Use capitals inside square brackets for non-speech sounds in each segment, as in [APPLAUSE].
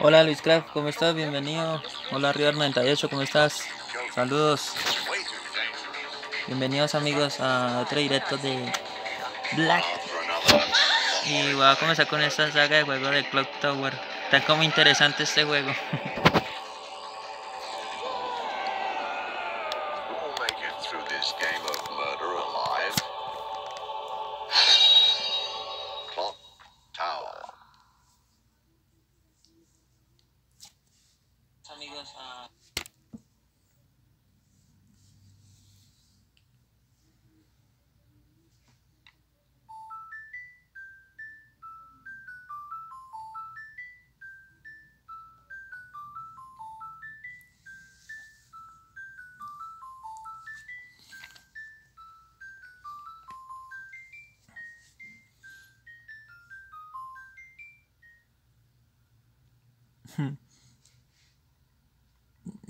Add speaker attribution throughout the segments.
Speaker 1: Hola Luis Craft, ¿cómo estás? Bienvenido. Hola River 98, ¿cómo estás? Saludos. Bienvenidos amigos a otro directo de Black. Y voy a comenzar con esta saga de juego de Clock Tower. Está como interesante este juego. [LAUGHS]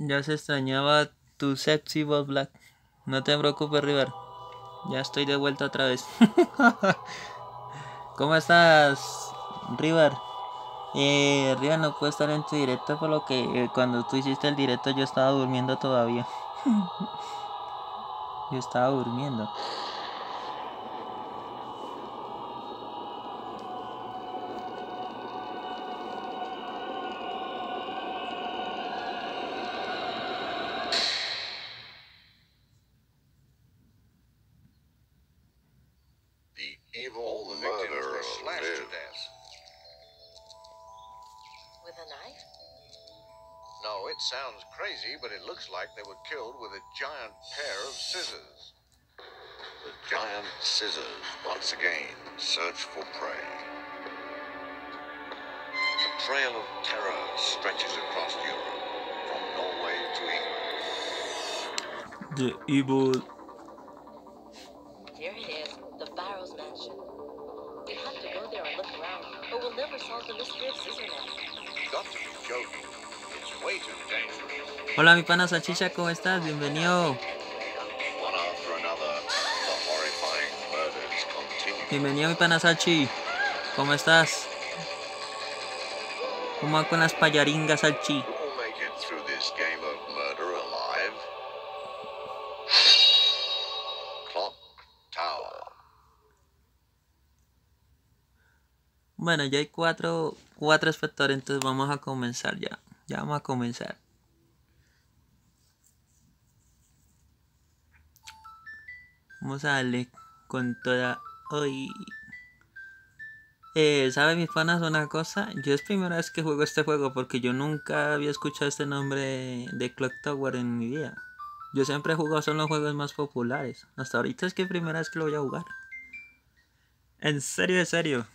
Speaker 1: Ya se extrañaba tu sexy voz black. No te preocupes, River. Ya estoy de vuelta otra vez. [LAUGHS] ¿Cómo estás, River? Eh, River no puede estar en tu directo por lo que eh, cuando tú hiciste el directo yo estaba durmiendo todavía. [LAUGHS] yo estaba durmiendo. Pana Salchicha, ¿cómo estás? Bienvenido. Bienvenido mi pana Salchi. ¿Cómo estás? ¿Cómo va con las payaringas Salchi? Bueno, ya hay cuatro, cuatro espectadores, entonces vamos a comenzar ya. Ya vamos a comenzar. Vamos a darle con toda hoy. Eh, ¿Sabe mis panas una cosa? Yo es primera vez que juego este juego porque yo nunca había escuchado este nombre de Clock Tower en mi vida. Yo siempre he jugado son los juegos más populares. Hasta ahorita es que primera vez que lo voy a jugar. En serio, en serio.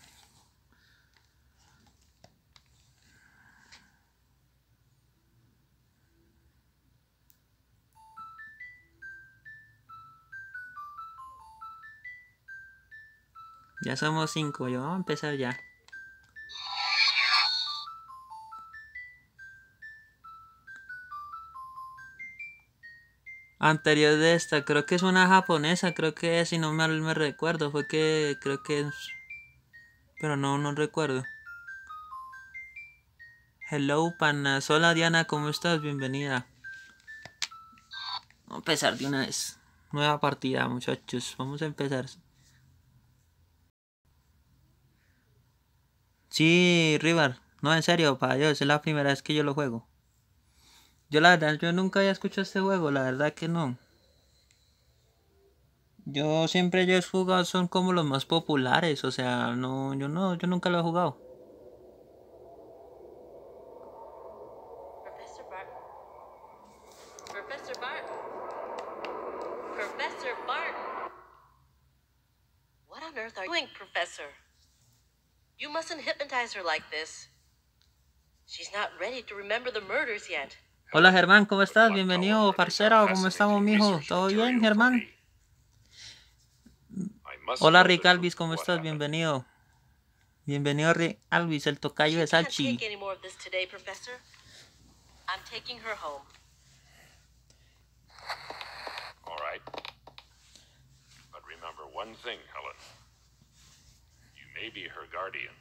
Speaker 1: Ya somos cinco, yo vamos a empezar ya. Anterior de esta, creo que es una japonesa, creo que si no mal me recuerdo, fue que creo que es... Pero no, no recuerdo. Hello, panas. Hola, Diana, ¿cómo estás? Bienvenida. Vamos a empezar de una vez. Nueva partida, muchachos. Vamos a empezar. Sí, River. No, en serio, para Dios, es la primera vez que yo lo juego. Yo la verdad, yo nunca había escuchado este juego, la verdad que no. Yo siempre yo he jugado, son como los más populares, o sea, no, yo no, yo nunca lo he jugado.
Speaker 2: Mustn't hypnotize her like this. She's not ready to remember the murders yet.
Speaker 1: Hola Germán, ¿cómo estás? Bienvenido, parcero. ¿Cómo estamos, mijo? ¿Todo bien, Germán? Hola Rick Alvis, ¿cómo estás? Bienvenido. Bienvenido Rick Alvis, el tocayo de Salchi.
Speaker 2: I'm taking her home.
Speaker 3: All right. But remember one thing, Helen. You may be her guardian,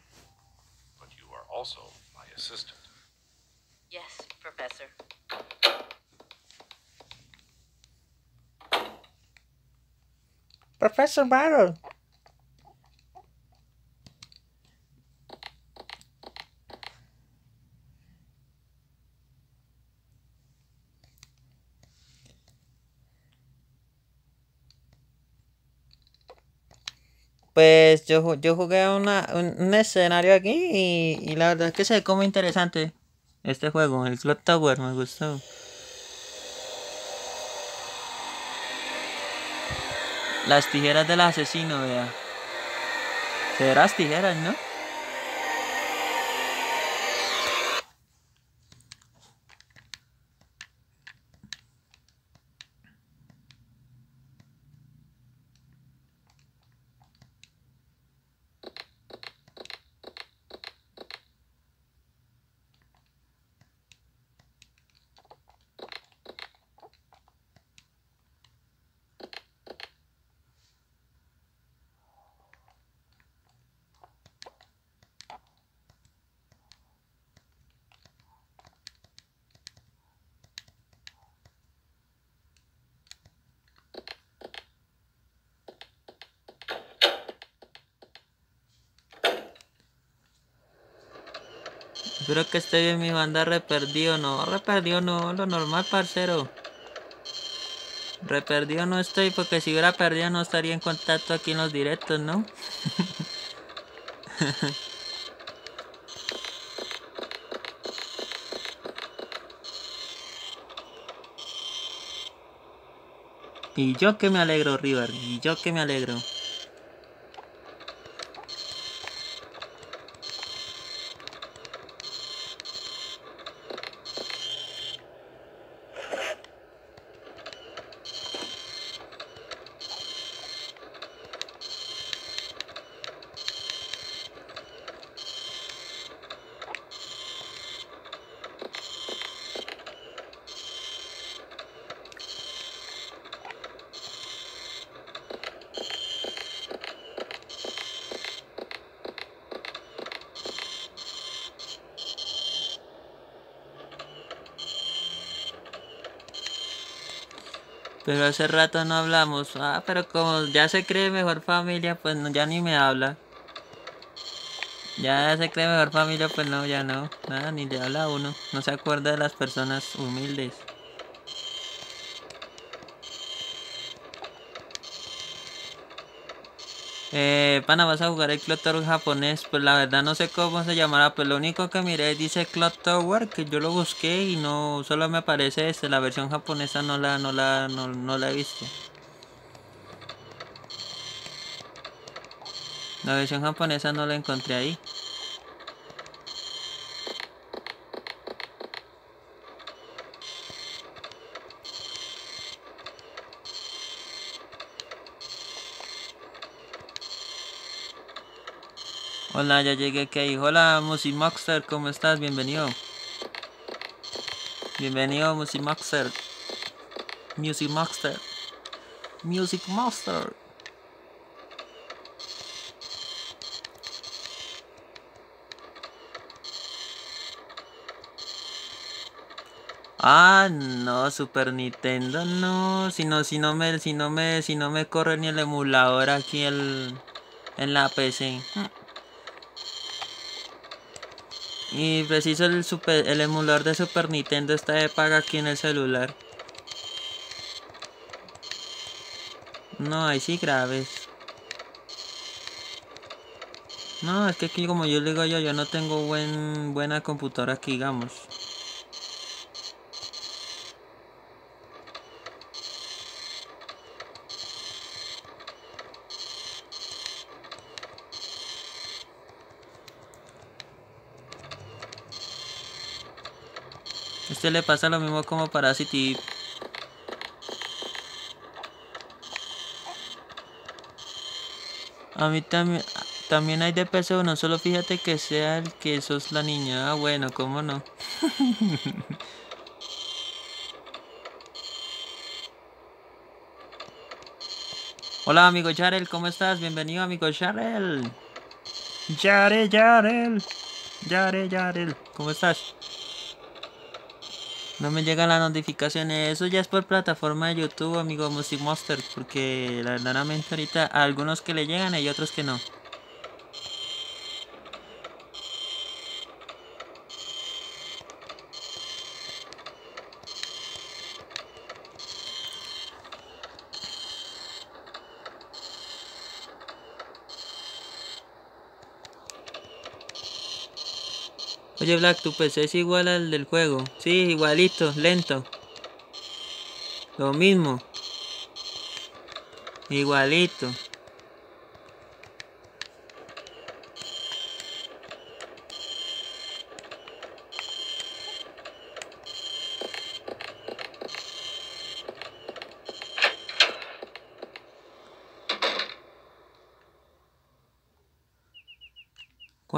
Speaker 3: also my assistant.
Speaker 2: Yes, Professor.
Speaker 1: Professor Battle. Pues yo, yo jugué una, un, un escenario aquí y, y la verdad es que se ve como interesante este juego, el Clock Tower, me gustó. Las tijeras del asesino, vea. Serán las tijeras, ¿no? Espero que esté bien mi banda re perdido, no, re perdido no, lo normal, parcero. Re perdido no estoy porque si hubiera perdido no estaría en contacto aquí en los directos, ¿no? [LAUGHS] Y yo que me alegro, River, y yo que me alegro. Pero hace rato no hablamos. Ah, pero como ya se cree mejor familia, pues no, ya ni me habla. Ya se cree mejor familia, pues no, ya no. Nada, ni le habla a uno. No se acuerda de las personas humildes. Eh, pana, vas a jugar el Clock Tower japonés. Pues la verdad no sé cómo se llamará. Pues lo único que miré dice Clock Tower, que yo lo busqué y no solo me aparece este. La versión japonesa no la, no la, no, no la he visto. La versión japonesa no la encontré ahí. Hola, ya llegué aquí. Hola, Music Monster, ¿cómo estás? Bienvenido. Bienvenido, Music Monster. Music Monster. Music Monster. Ah, no, Super Nintendo, no. Si no, si no me, si no me, si no me corre ni el emulador aquí el, en la PC. Y preciso el super, el emulador de Super Nintendo está de paga aquí en el celular. No, ahí sí graves. No, es que aquí como yo le digo yo, yo no tengo buen, buena computadora aquí, digamos. Este le pasa lo mismo como Parasite. A mí también, también hay de PC no solo fíjate que sea el que sos la niña. Ah, bueno, cómo no. [LAUGHS] Hola amigo Yarel, ¿cómo estás? Bienvenido amigo Yarel. Yarel, Yarel. Yarel, Yarel, ¿cómo estás? No me llegan las notificaciones. Eso ya es por plataforma de YouTube, amigo Music Monster. Porque verdaderamente ahorita algunos que le llegan y otros que no. Oye Black, tu PC es igual al del juego. Sí, igualito, lento. Lo mismo. Igualito.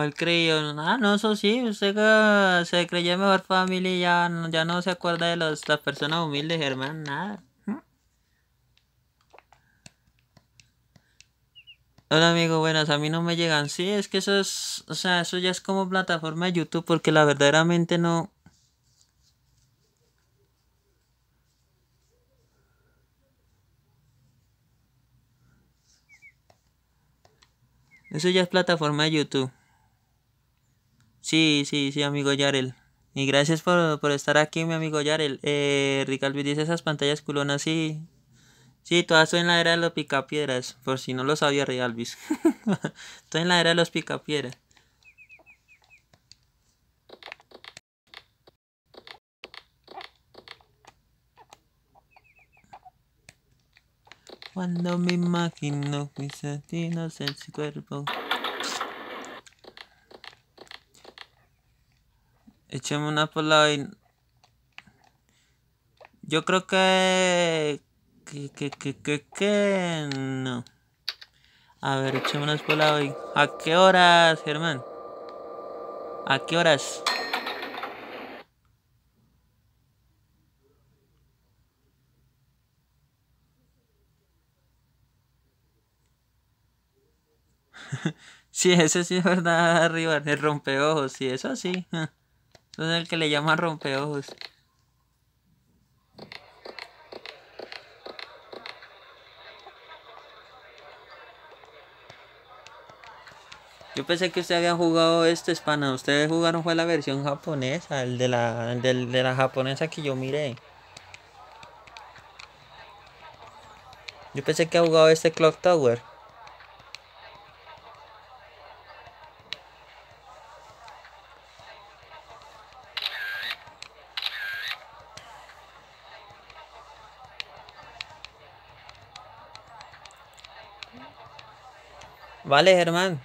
Speaker 1: ¿Cuál creyó? Ah, no, eso sí, usted que se creyó mejor familia y ya, ya no se acuerda de los, las personas humildes, hermano, nada. Hola amigo, buenas, a mí no me llegan. Sí, es que eso es, o sea, eso ya es como plataforma de YouTube porque la verdaderamente no... Eso ya es plataforma de YouTube. Sí, sí, sí, amigo Yarel. Y gracias por, por estar aquí, mi amigo Yarel. Eh, Ricalvi dice esas pantallas culonas, sí. Sí, todas estoy en la era de los picapiedras. Por si no lo sabía, Rialvis. [LAUGHS] estoy en la era de los picapiedras. Cuando me imagino mis destinos en su cuerpo. Echemos una por la hoy. Yo creo que... Que, que, que, que, que... No. A ver, echémonos por la hoy. ¿A qué horas, Germán? ¿A qué horas? [LAUGHS] Sí, ese sí es verdad, arriba, el rompeojos, sí, eso sí. [LAUGHS] Es el que le llaman rompeojos. Yo pensé que usted había jugado este Hispana. Ustedes jugaron fue la versión japonesa, el de la, el del- de la japonesa que yo miré. Yo pensé que había jugado este Clock Tower. Vale, Germán.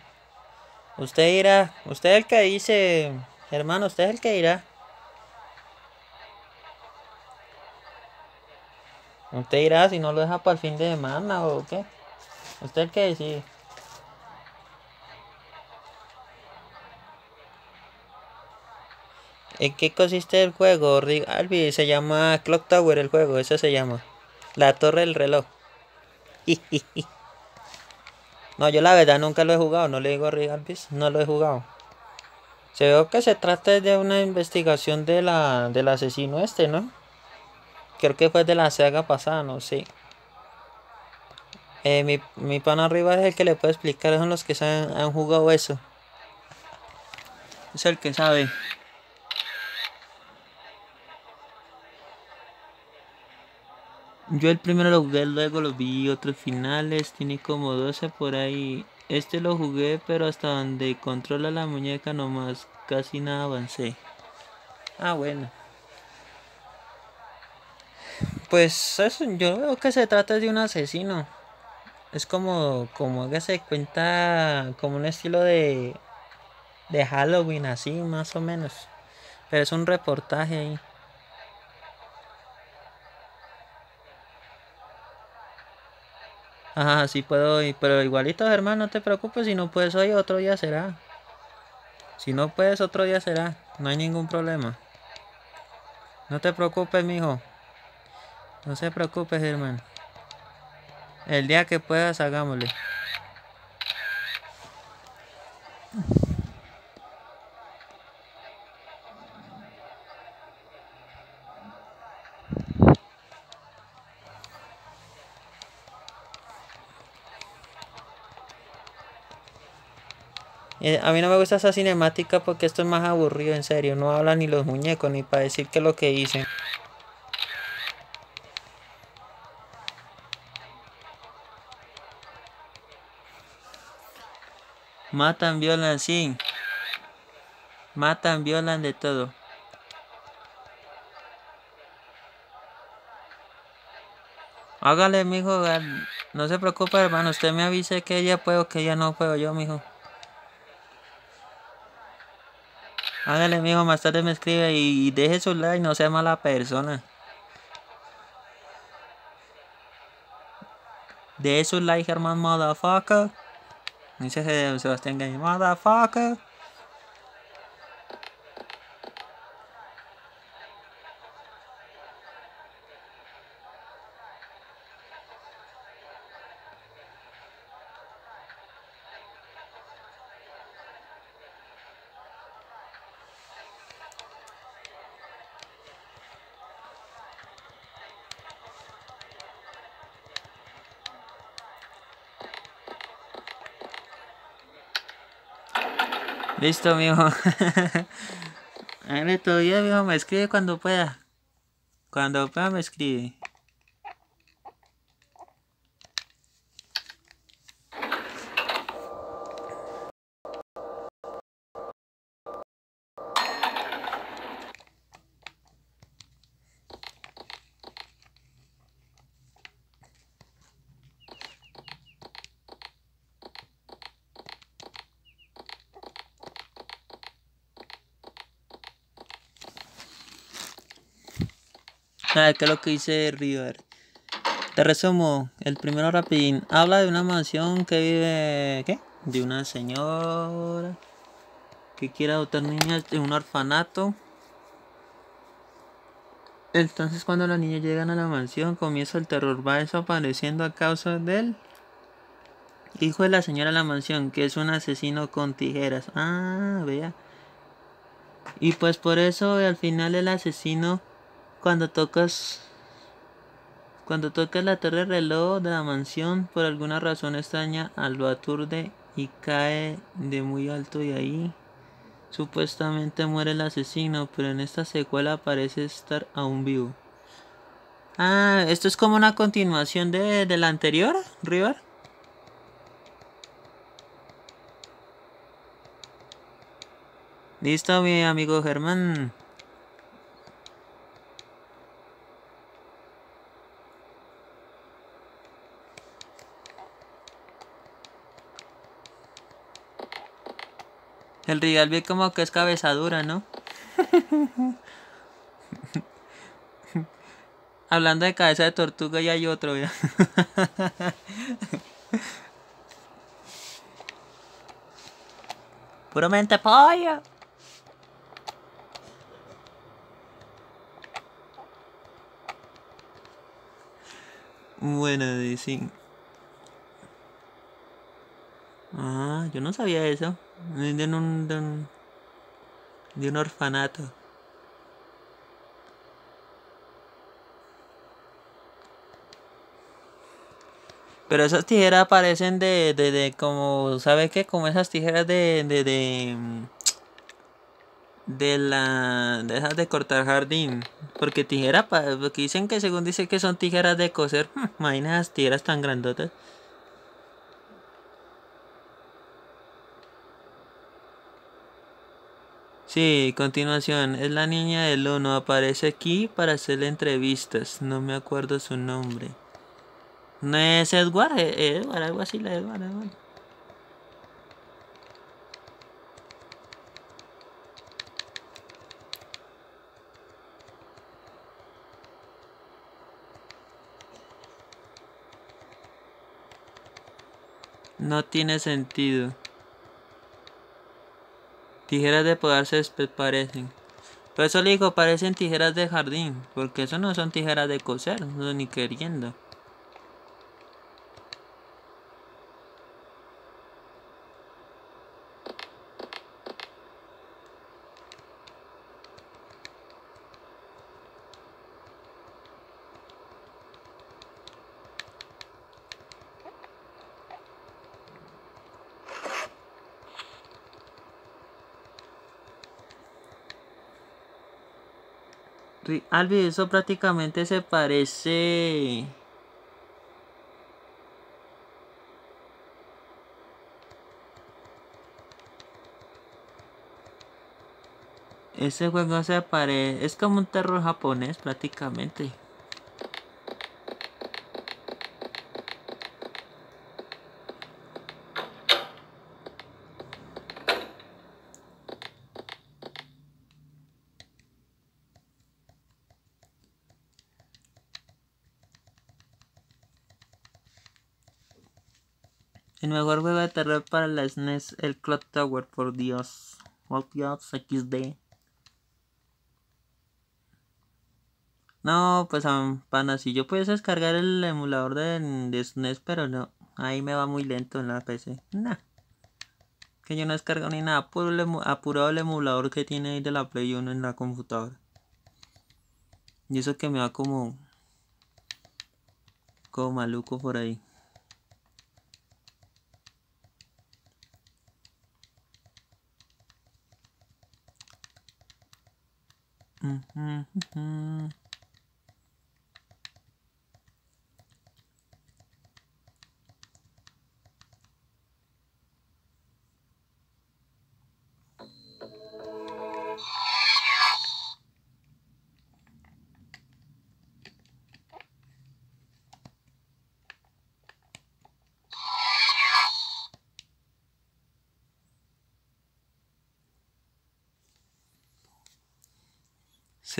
Speaker 1: Usted irá. Usted es el que dice. Germán, usted es el que irá. Usted irá si no lo deja para el fin de semana o qué. Usted es el que decide. ¿En qué consiste el juego, Albi? Se llama Clock Tower el juego, eso se llama. La torre del reloj. [LAUGHS] No, yo la verdad nunca lo he jugado, no le digo Rick Alvis, no lo he jugado. Se veo que se trata de una investigación de la, del asesino este, ¿no? Creo que fue de la saga pasada, no sé. Eh, mi, mi pan arriba es el que le puede explicar, son los que saben- han jugado eso. Es el que sabe. Yo el primero lo jugué, luego lo vi otros finales, tiene como 12 por ahí. Este lo jugué, pero hasta donde controla la muñeca nomás, casi nada avancé. Ah, bueno. Pues eso, yo veo que se trata de un asesino. Es como, como hágase cuenta, como un estilo de, de Halloween, así más o menos. Pero es un reportaje ahí. Ajá, sí puedo ir, pero igualito, hermano, no te preocupes, si no puedes hoy, otro día será. Si no puedes, otro día será, no hay ningún problema. No te preocupes, mijo. No se preocupes, hermano. El día que puedas, hagámosle. Eh, a mí no me gusta esa cinemática porque esto es más aburrido, en serio. No hablan ni los muñecos ni para decir qué es lo que dicen. Matan, violan, sí. Matan, violan de todo. Hágale, mijo. No se preocupe, hermano. Usted me avise que ella puede o que ella no puedo yo, mijo. Hágale, mijo. Más tarde me escribe y deje su like. No sea mala persona. Deje su like, hermano, motherfucker. Dice Sebastián Gay, motherfucker. Listo, mijo. [LAUGHS] Hágale todavía, mijo. Me escribe cuando pueda. Cuando pueda me escribe. Ah, ¿qué es lo que dice River? Te resumo, el primero rapidín. Habla de una mansión que vive, ¿qué? De una señora que quiere adoptar niñas de un orfanato. Entonces cuando las niñas llegan a la mansión comienza el terror, va desapareciendo a causa del hijo de la señora de la mansión, que es un asesino con tijeras. Ah, vea. Y pues por eso al final el asesino cuando tocas cuando tocas la torre reloj de la mansión por alguna razón extraña lo aturde y cae de muy alto y ahí. Supuestamente muere el asesino pero en esta secuela parece estar aún vivo. Ah esto es como una continuación de, de la anterior River. Listo mi amigo Germán El Rigal ve como que es cabezadura, ¿no? [LAUGHS] Hablando de cabeza de tortuga ya hay otro, ya. [LAUGHS] Puramente pollo. Bueno, dicen. Ah, yo no sabía eso. De un, de un, de un orfanato. Pero esas tijeras parecen de, de, de como, ¿sabe qué? Como esas tijeras de, de, de, de la, de esas de cortar jardín. Porque tijera, porque dicen que según dice que son tijeras de coser, [LAUGHS] imagina esas tijeras tan grandotas. Sí, continuación. Es la niña del uno. Aparece aquí para hacerle entrevistas. No me acuerdo su nombre. No es Edward. Eh, Edward, algo así, la Edward, Edward. No tiene sentido. Tijeras de podar césped parecen. Por eso le digo, parecen tijeras de jardín. Porque eso no son tijeras de coser, no ni queriendo. Uy, Albi, eso prácticamente se parece... Ese juego se parece... Es como un terror japonés prácticamente. El mejor juego de terror para la SNES, el Clock Tower, por Dios. Oh Dios, XD. No, pues pana, si yo pudiese descargar el emulador de, de SNES, pero no. Ahí me va muy lento en la PC. Nah. Que yo no descargo ni nada. Puro apurado el emulador que tiene ahí de la Play 1 en la computadora. Y eso que me va como... Como maluco por ahí.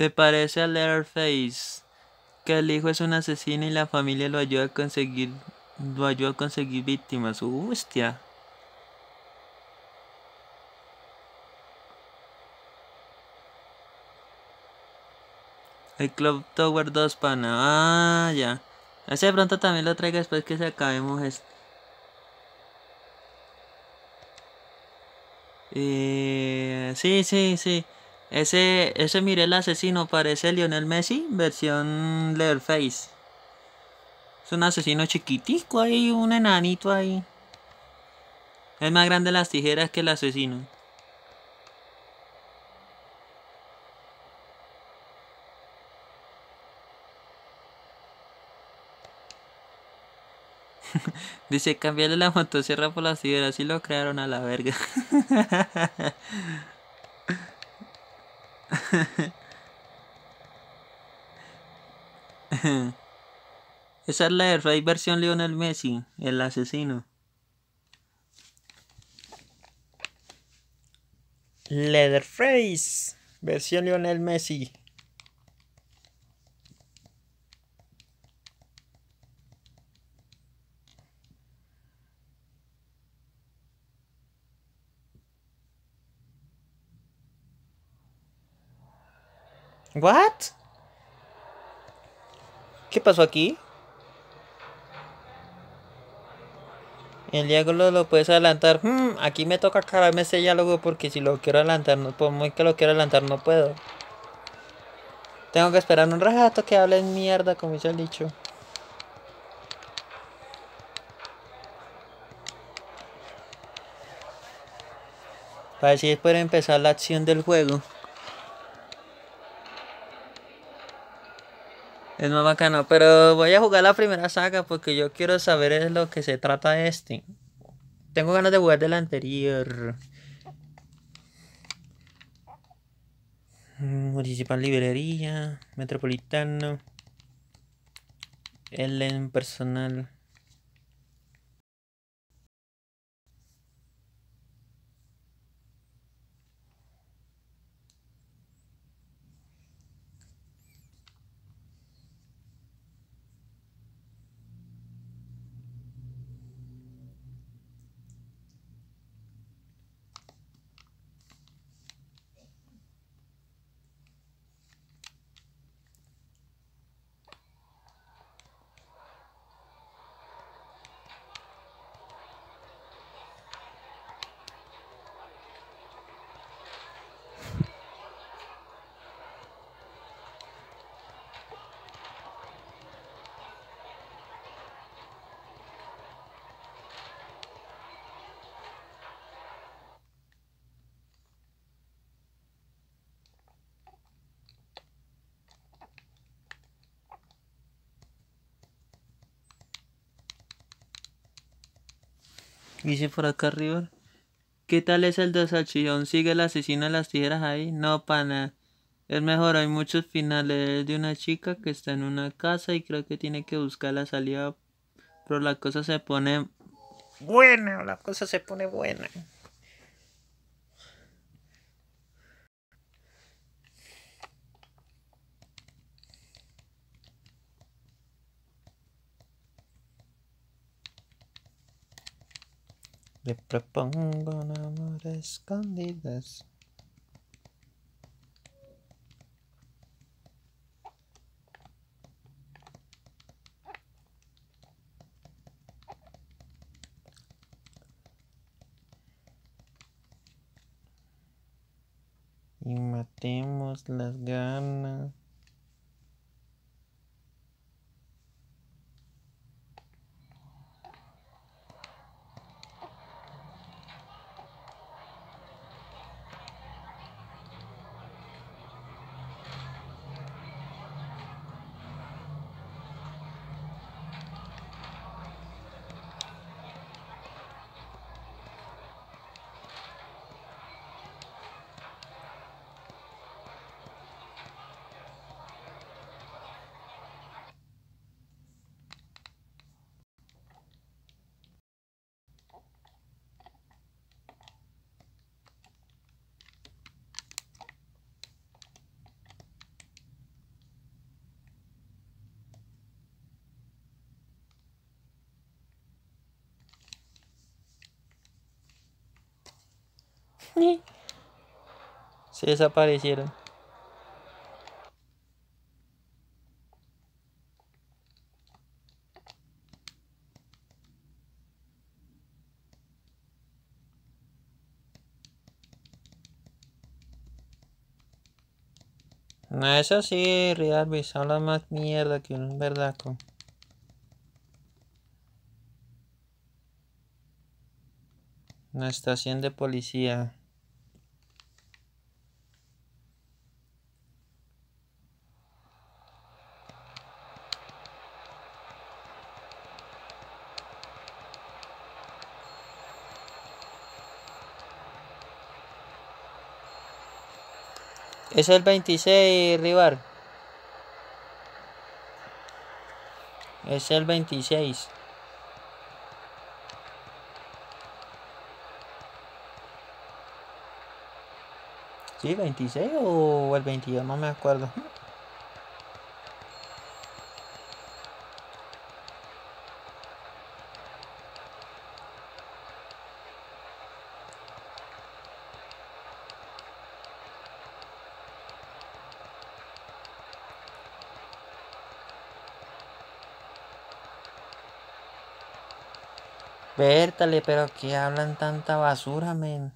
Speaker 1: Se parece a Leatherface, que el hijo es un asesino y la familia lo ayuda a conseguir lo ayuda a conseguir víctimas. Hostia. El Club Tower 2 pana. Ah, ya. Ese de pronto también lo traiga después que se acabemos esto. Eh, sí, sí, sí. Ese, ese mire el asesino parece Lionel Messi, versión Leatherface. Es un asesino chiquitico ahí, un enanito ahí. Es más grande las tijeras que el asesino. [LAUGHS] Dice, cambiarle la motosierra por las tijeras y lo crearon a la verga. [LAUGHS] [LAUGHS] Esa es la versión Lionel Messi, el asesino. Leatherface, versión Lionel Messi. What? ¿Qué pasó aquí? El diálogo lo puedes adelantar. Hmm, aquí me toca cargarme ese diálogo porque si lo quiero adelantar, no, por muy que lo quiero adelantar, no puedo. Tengo que esperar un rato que hablen mierda, como dice el dicho. Para así poder empezar la acción del juego. Es más bacano, pero voy a jugar la primera saga porque yo quiero saber es lo que se trata de este. Tengo ganas de jugar del anterior. Mm, Municipal Librería, Metropolitano, Ellen Personal. Dice por acá arriba. ¿Qué tal es el de Salchillón? ¿Sigue el asesino de las tijeras ahí? No, pana. Es mejor, hay muchos finales de una chica que está en una casa y creo que tiene que buscar la salida. Pero la cosa se pone buena, la cosa se pone buena. Le propongo un amor a escondidas. Y matemos las ganas. Se desaparecieron. No, eso sí, Rialvis, habla más mierda que un verdaco. Una estación de policía. Es el 26, Rivar. Es el 26. ¿Sí, 26 o el 22? No me acuerdo. Vértale, pero que hablan tanta basura, men.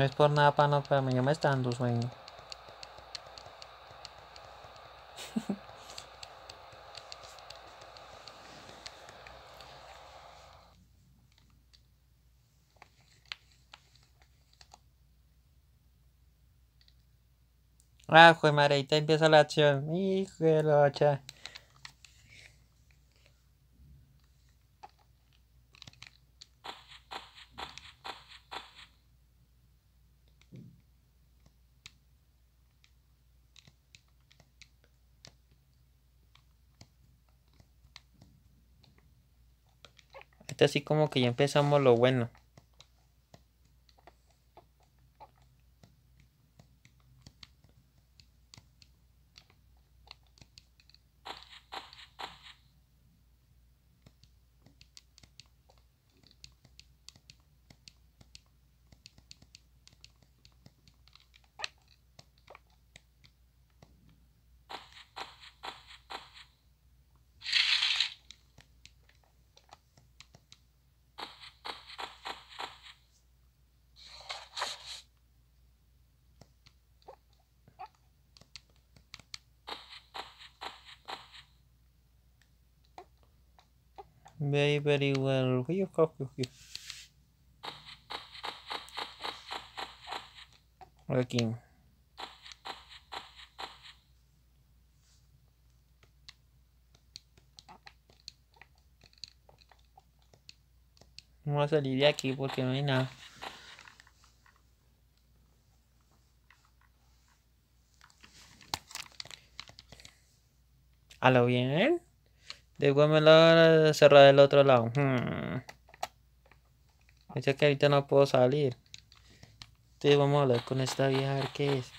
Speaker 1: No es por nada, no, pero ya me está dando sueño. [LAUGHS] Ah, joder, madre, empieza la acción. Hijo de la así como que ya empezamos lo bueno. Very, well. Aquí. Vamos a salir de aquí porque no hay nada. A lo bien. Me lo cerrar del otro lado. Hmm. Dice que ahorita no puedo salir. Entonces vamos a hablar con esta vieja a ver qué es.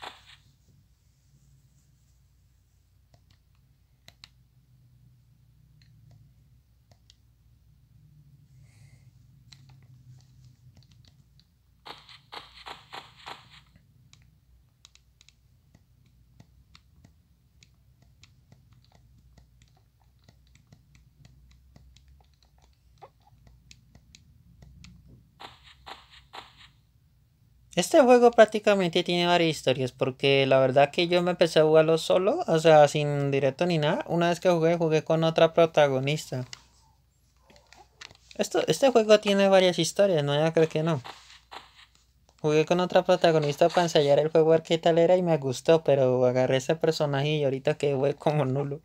Speaker 1: Este juego prácticamente tiene varias historias porque la verdad que yo me empecé a jugarlo solo, o sea, sin directo ni nada. Una vez que jugué, jugué con otra protagonista. Esto, este juego tiene varias historias, no ya creo que no. Jugué con otra protagonista para ensayar el juego a ver qué tal era y me gustó, pero agarré ese personaje y ahorita que fue como nulo.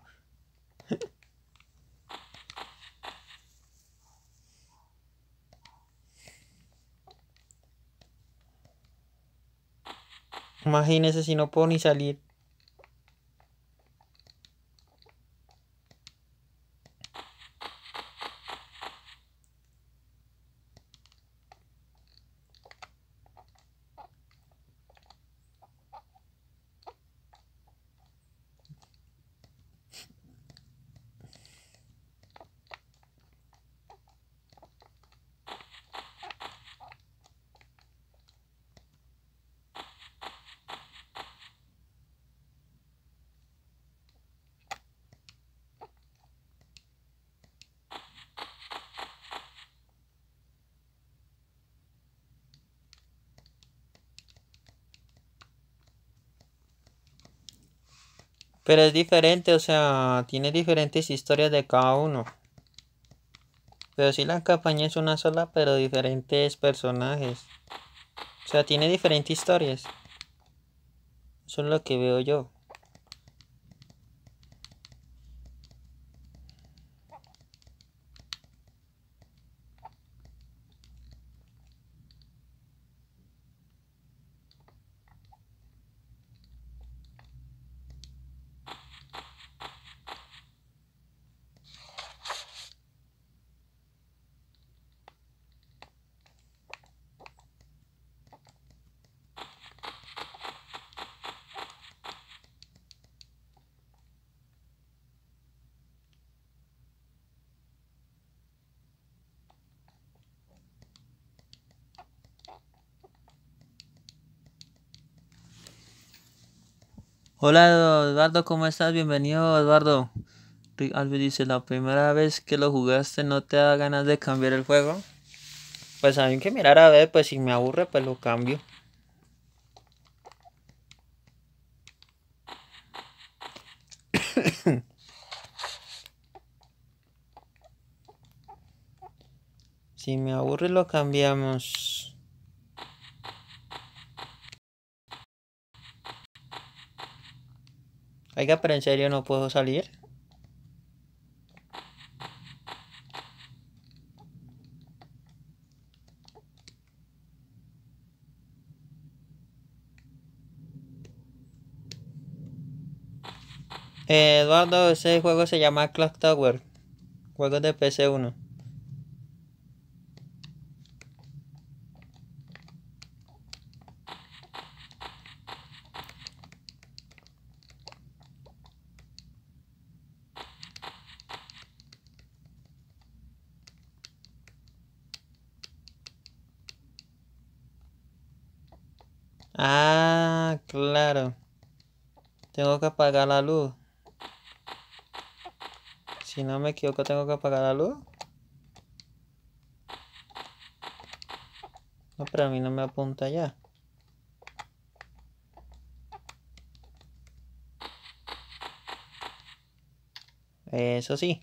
Speaker 1: Imagínese si no puedo ni salir. Pero es diferente, o sea, tiene diferentes historias de cada uno. Pero sí la campaña es una sola, pero diferentes personajes. O sea, tiene diferentes historias. Eso es lo que veo yo. Hola Eduardo, ¿cómo estás? Bienvenido Eduardo. Albi dice, la primera vez que lo jugaste no te da ganas de cambiar el juego. Pues mí que mirar a ver, pues si me aburre, pues lo cambio. [COUGHS] si me aburre lo cambiamos. Oiga, pero en serio no puedo salir. Eduardo, ese juego se llama Clock Tower. Juegos de PC 1. Tengo que apagar la luz. Si no me equivoco, tengo que apagar la luz. No, pero a mí no me apunta ya. Eso sí.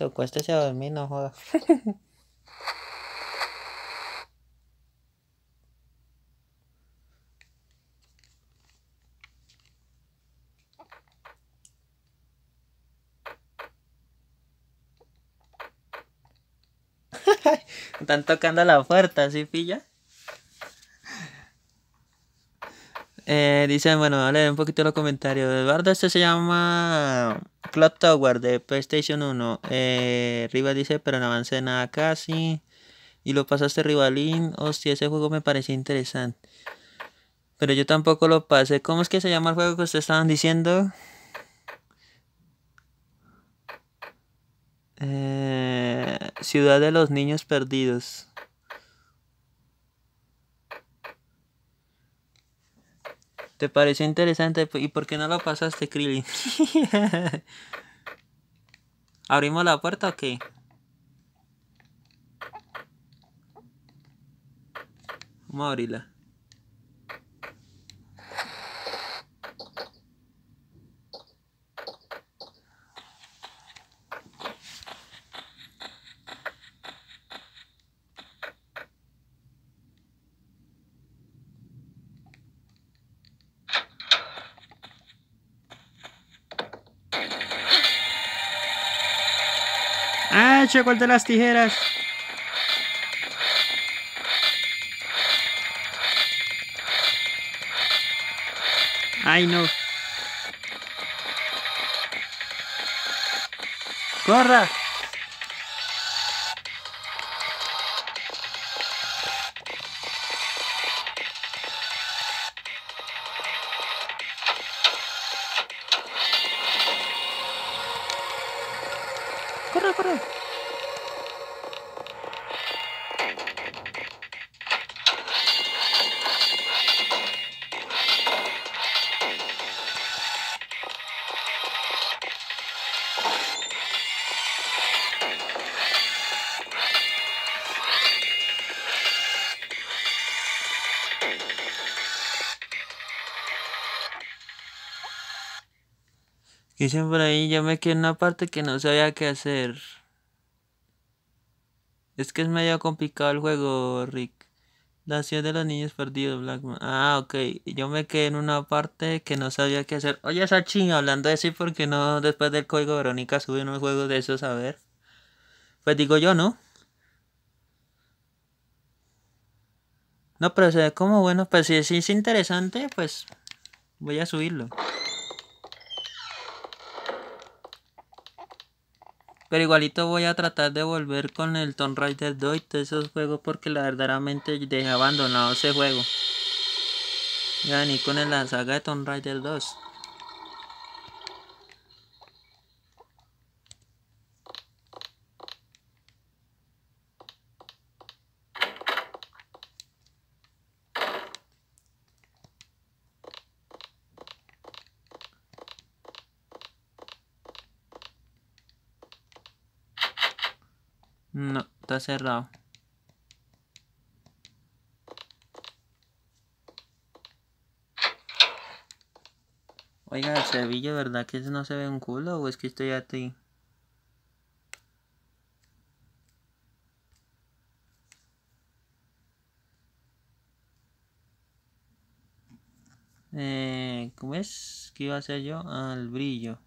Speaker 1: Eso, cuéstese a dormir, no joda. [LAUGHS] Están tocando la puerta, ¿sí pilla? Eh, dicen, bueno, leer un poquito los comentarios. Eduardo, este se llama Clock Tower de PlayStation 1. Eh, Riva dice, pero no avancé nada casi. Y lo pasaste Rivalín. Hostia, ese juego me parecía interesante. Pero yo tampoco lo pasé. ¿Cómo es que se llama el juego que ustedes estaban diciendo? Eh, Ciudad de los Niños Perdidos. ¿Te pareció interesante? ¿Y por qué no lo pasaste, Krillin? [LAUGHS] ¿Abrimos la puerta o qué? Vamos a. Llegó el de las tijeras. ¡Ay, no! ¡Corra! ¡Corre, corre! Dicen por ahí, yo me quedé en una parte que no sabía qué hacer. Es que es medio complicado el juego, Rick. La ciudad de los niños perdidos, Blackman. Ah, ok. Yo me quedé en una parte que no sabía qué hacer. Oye, Sachi, hablando de eso, ¿por qué no después del código Verónica sube unos juegos de esos a ver? Pues digo yo, ¿no? No, pero se ve como bueno, pues si es interesante, pues voy a subirlo. Pero igualito voy a tratar de volver con el Tomb Raider 2 y todos esos juegos porque la verdaderamente dejé abandonado ese juego. Ya ni con la saga de Tomb Raider 2. No, cerrado. Oiga, el cebillo, ¿verdad que no se ve un culo o es que estoy a ti? Eh, ¿Cómo es? ¿Qué iba a hacer yo? Al brillo.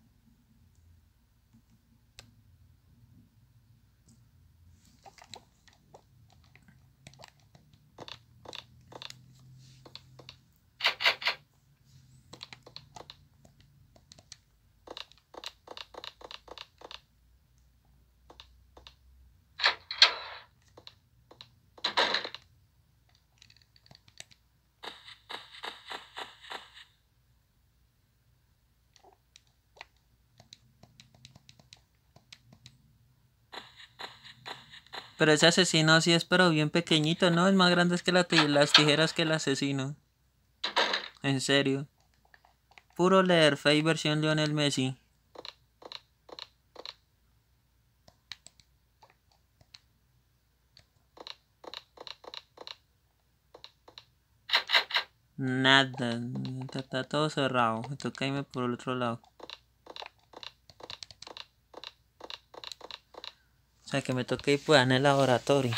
Speaker 1: Pero ese asesino sí es pero bien pequeñito, ¿no? Es más grande que la las tijeras que el asesino. En serio. Puro leer Fey versión Lionel Messi. Nada, está, todo cerrado. Toca irme por el otro lado. Sea que me toca ir pues en el laboratorio.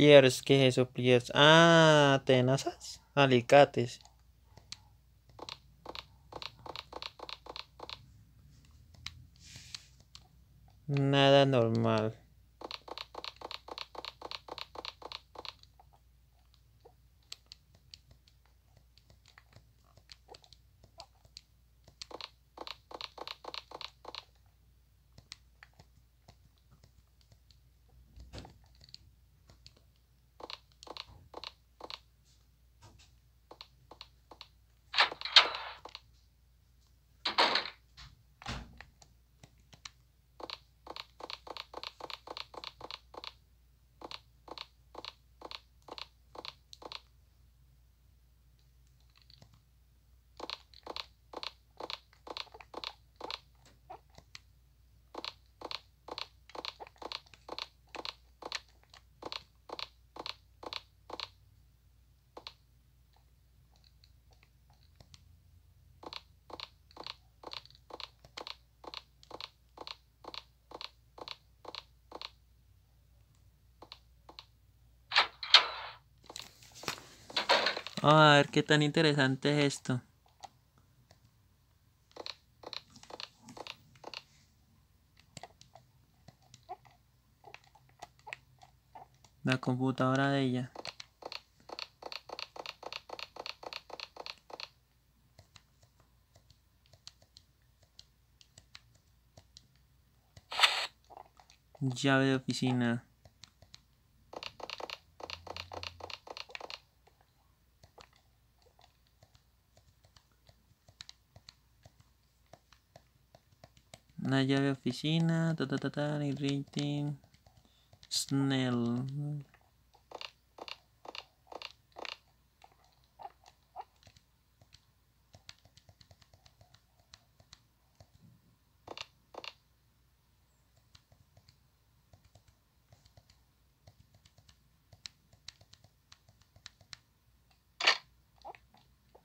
Speaker 1: Pliers, ¿qué es eso? Pliers. Ah, tenazas. Alicates. Nada normal. A ver qué tan interesante es esto. La computadora de ella. Llave de oficina. Una llave oficina, ta ta ta ta, rating, Snell.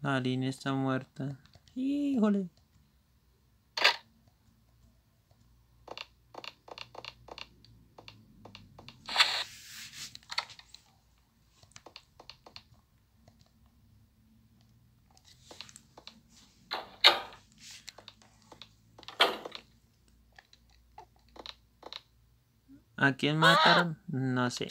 Speaker 1: La línea está muerta. Híjole. Quién mataron? No sé.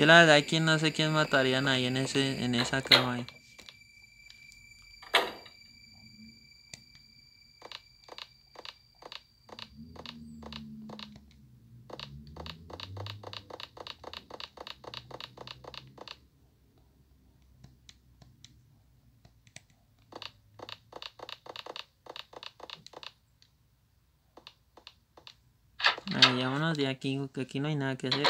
Speaker 1: Yo la verdad que no sé quién matarían ahí en ese en esa cama ahí. Ay, vámonos de aquí, que aquí no hay nada que hacer.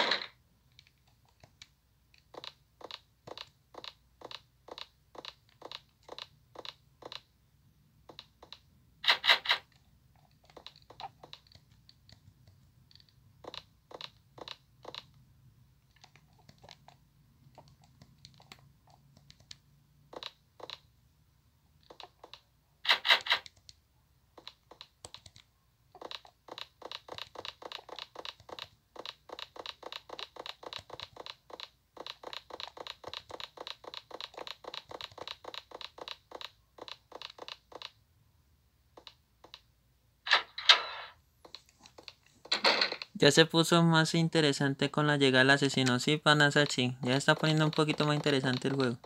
Speaker 1: Ya se puso más interesante con la llegada del asesino. Sí, Panasachi. Ya está poniendo un poquito más interesante el juego.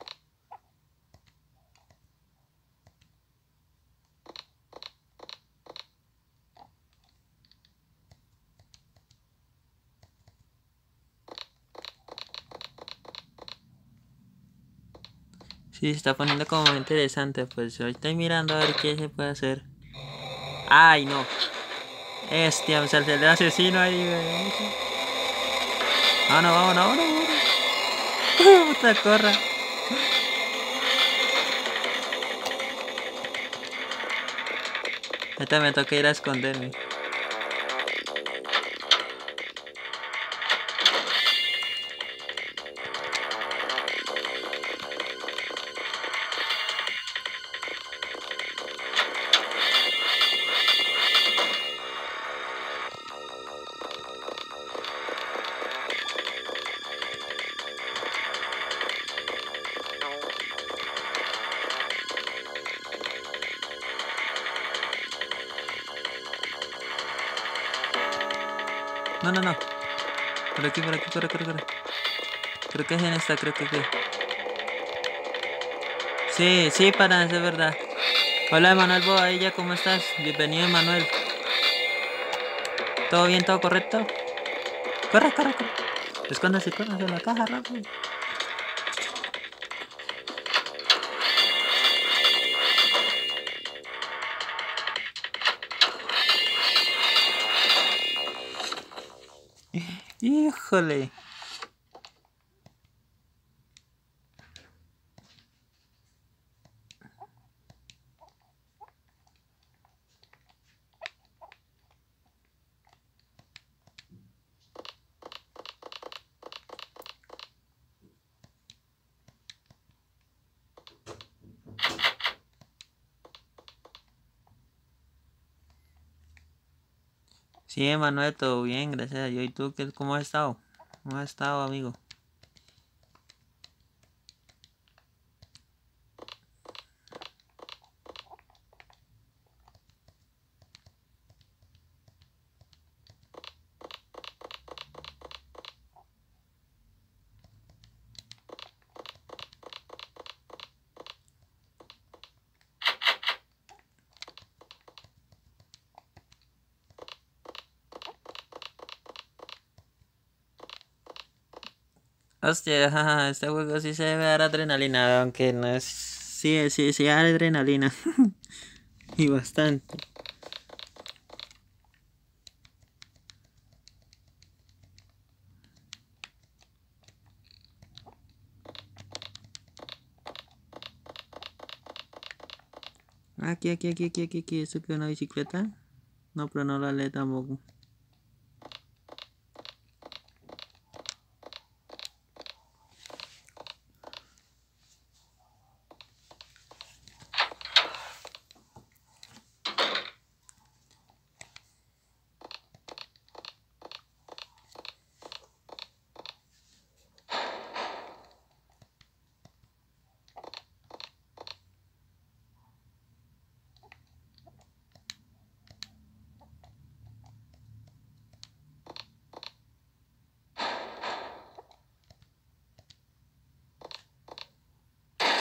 Speaker 1: Sí, se está poniendo como interesante. Pues hoy estoy mirando a ver qué se puede hacer. ¡Ay, no! Hostia, me salió el asesino ahí, güey. Vámonos, vámonos, vámonos, vámonos. [LAUGHS] Puta corra. Ahorita me toca ir a esconderme. Corre, corre, corre. Creo que es en esta, creo que sí. Sí, sí, para, es verdad. Hola, Emanuel Boadilla, ¿cómo estás? Bienvenido, Emanuel. ¿Todo bien, todo correcto? Corre, corre, corre. Escóndase, escóndase en la caja, rápido. Híjole. Sí, Emanuel, todo bien, gracias a Dios. ¿Y tú qué, cómo has estado? ¿Cómo has estado, amigo? Hostia, [LAUGHS] este juego sí se debe dar adrenalina, aunque no es... Sí, sí, sí da adrenalina. [LAUGHS] y bastante. Aquí, aquí, aquí, aquí, aquí, aquí, ¿esto que es una bicicleta? No, pero no la lee tampoco.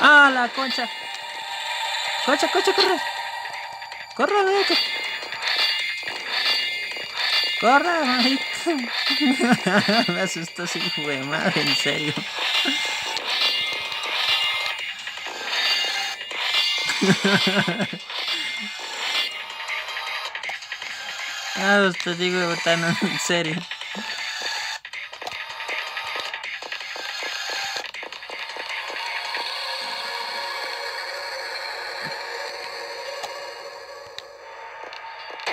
Speaker 1: ¡Ah, la concha! ¡Concha, concha, corre! ¡Corre, marico! ¡Corre, marico! [LAUGHS] Me asustó hijo de madre, en serio. [LAUGHS] ah, usted digo botano, en serio.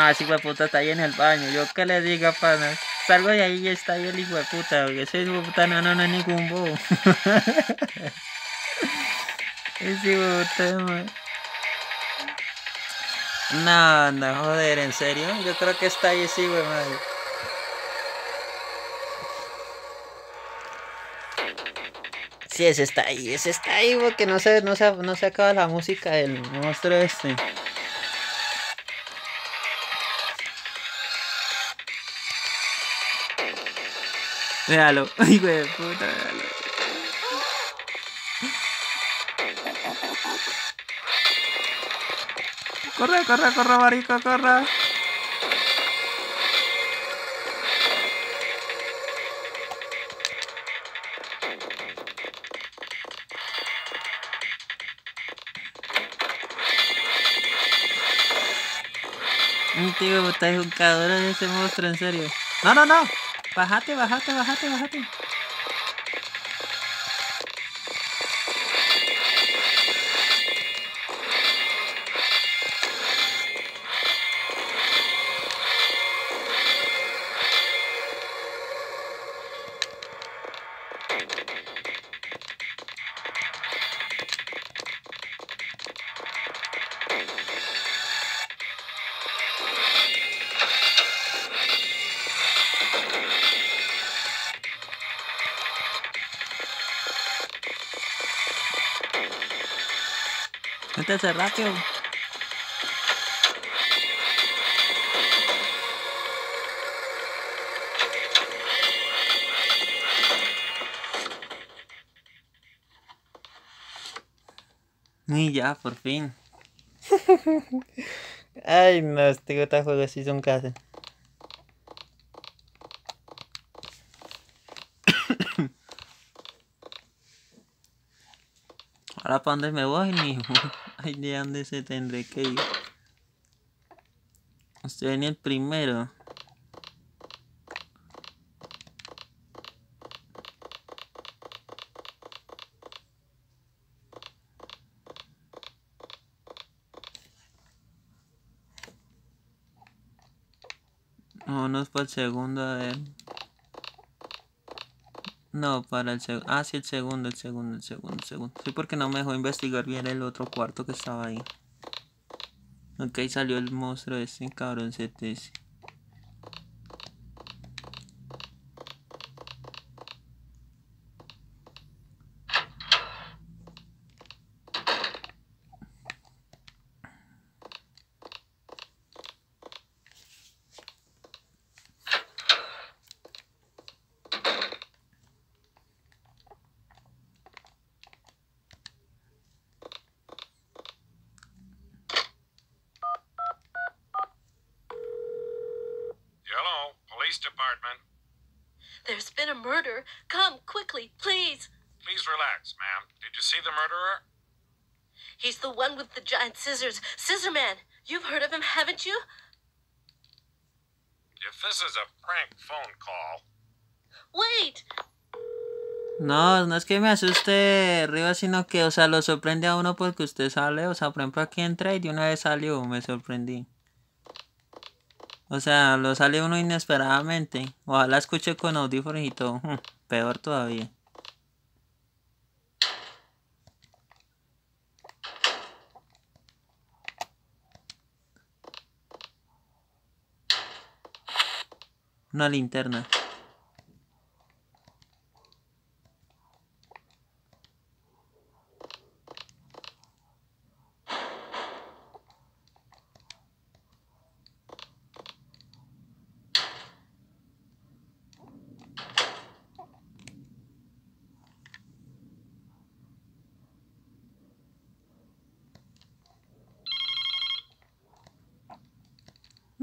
Speaker 1: No, ese hijo de puta está ahí en el baño. Yo qué le diga, pana. Salgo de ahí y está ahí el hijo de puta. Ese hijo de puta no, no, no es ningún bobo. [LAUGHS] ese hijo de puta, man. No, no, joder, ¿en serio? Yo creo que está ahí ese güey, madre. Sí, ese está ahí, ese está ahí, porque no se, no se, no se acaba la música del monstruo este. Véalo, ay, güey, de puta, véalo. Corre, corre, corre, marico, corre. Tío, está un cabrón ese monstruo, en serio. No, no, no. Bájate, bájate, bájate, bájate. Y ya, por fin. [LAUGHS] Ay, no, este gota juego sí son casa. [COUGHS] Ahora para dónde me voy, ni Ay, de dónde se tendré que ir. Estoy en el primero. Vámonos para el segundo, a ver. No, para el segundo. Ah, sí, el segundo, el segundo, el segundo, el segundo. Sí, porque no me dejó investigar bien el otro cuarto que estaba ahí. Ok, salió el monstruo ese, cabrón, ese.
Speaker 3: Hello, police department.
Speaker 2: There's been a murder. Come quickly, please.
Speaker 3: Please relax, ma'am. Did you see the murderer?
Speaker 2: He's the one with the giant scissors. Scissor Man. You've heard of him, haven't you?
Speaker 3: If this is a prank phone call,
Speaker 2: Wait.
Speaker 1: No, no es que me asuste arriba, sino que, o sea, lo sorprende a uno porque usted sale, o sea, por ejemplo, aquí entré y de una vez salió, me sorprendí. O sea, lo sale uno inesperadamente. Ojalá escuche con audífonos y todo. [LAUGHS] Peor todavía. Una linterna.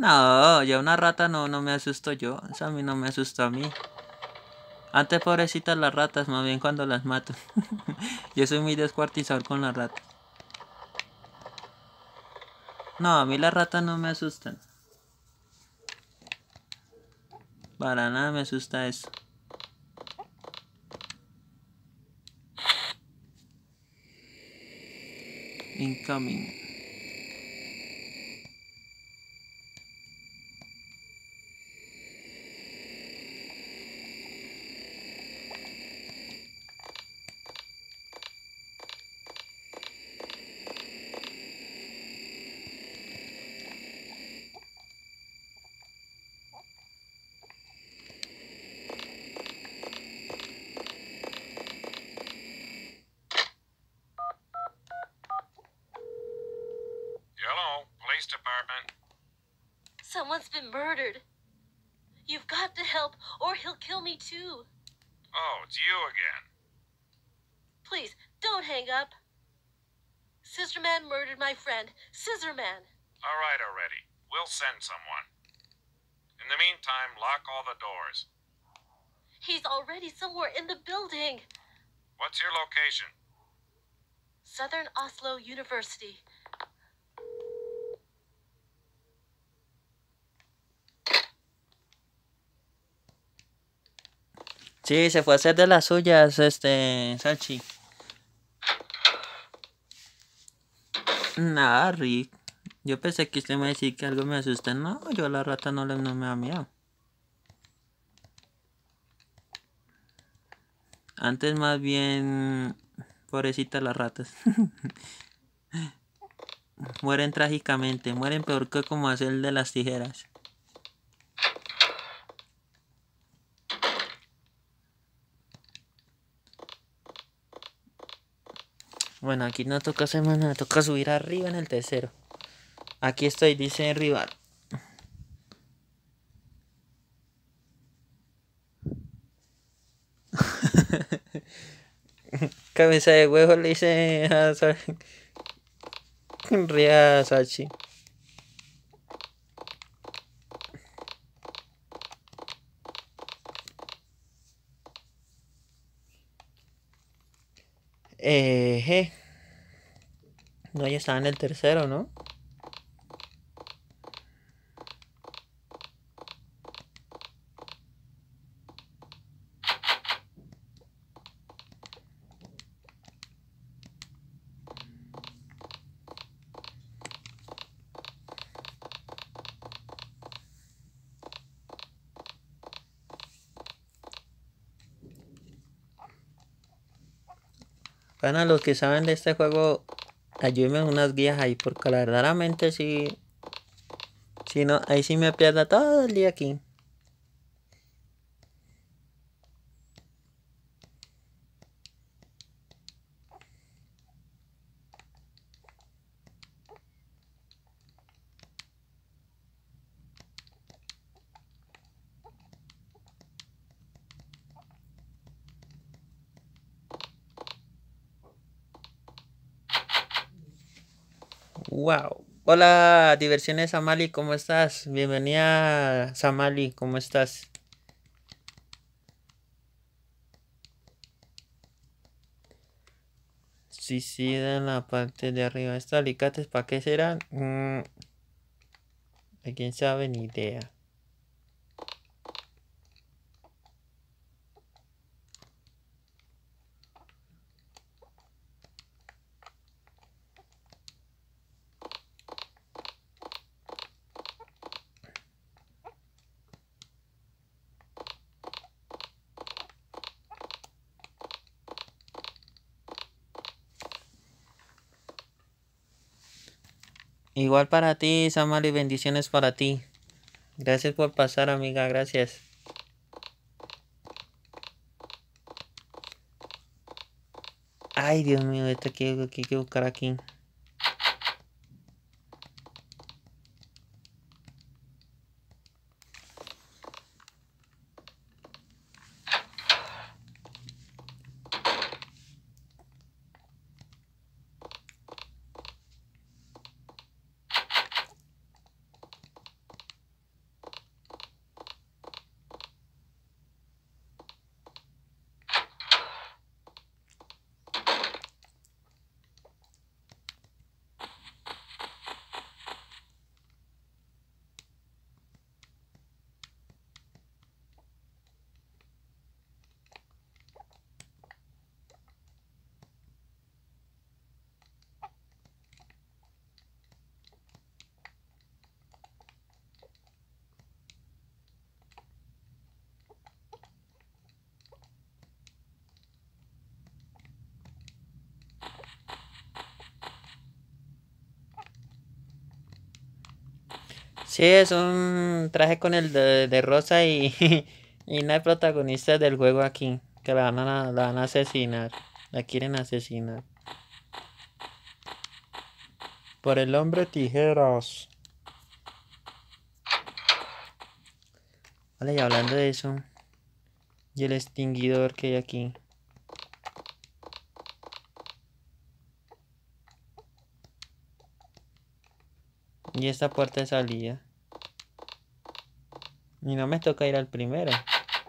Speaker 1: No, ya una rata no, no me asusto yo. Eso a mí no me asustó a mí. Antes pobrecitas las ratas, más bien cuando las mato. [LAUGHS] yo soy muy descuartizador con las ratas. No, a mí las ratas no me asustan. Para nada me asusta eso. Incoming.
Speaker 2: Scissorman.
Speaker 4: All right already. We'll send someone. In the meantime, lock all the doors.
Speaker 2: He's already somewhere in the building.
Speaker 4: What's your location?
Speaker 2: Southern Oslo University.
Speaker 1: Sí, se fue a hacer de las suyas, este, Sachi. Nada, Rick. Yo pensé que usted me decía que algo me asusta. No, yo a la rata no, le, no me da miedo. Antes más bien... Pobrecita las ratas. [LAUGHS] mueren trágicamente. Mueren peor que como hacer el de las tijeras. Bueno, aquí no toca semana, toca subir arriba en el tercero. Aquí estoy, dice rival. [LAUGHS] Cabeza de huevo le dice a [LAUGHS] Ría Sachi. Eh, No, ya estaba en el tercero, ¿no? Bueno, los que saben de este juego, ayúdenme unas guías ahí, porque la verdaderamente sí. Si no, ahí sí me pierdo todo el día aquí. Wow. Hola, Diversiones Samali, ¿cómo estás? Bienvenida, Samali, ¿cómo estás? Sí, sí, en la parte de arriba. ¿Estos alicates para qué serán? Mm, ¿A quién sabe? Ni idea. Igual para ti, Samali, bendiciones para ti. Gracias por pasar, amiga, gracias. Ay, Dios mío, esta que, que que buscar aquí. Sí, es un traje con el de, de rosa y, [LAUGHS] y no hay protagonistas del juego aquí. Que la van, a, la van a asesinar. La quieren asesinar. Por el hombre tijeras. Vale, y hablando de eso, y el extinguidor que hay aquí. Y esta puerta de salida. Y no me toca ir al primero.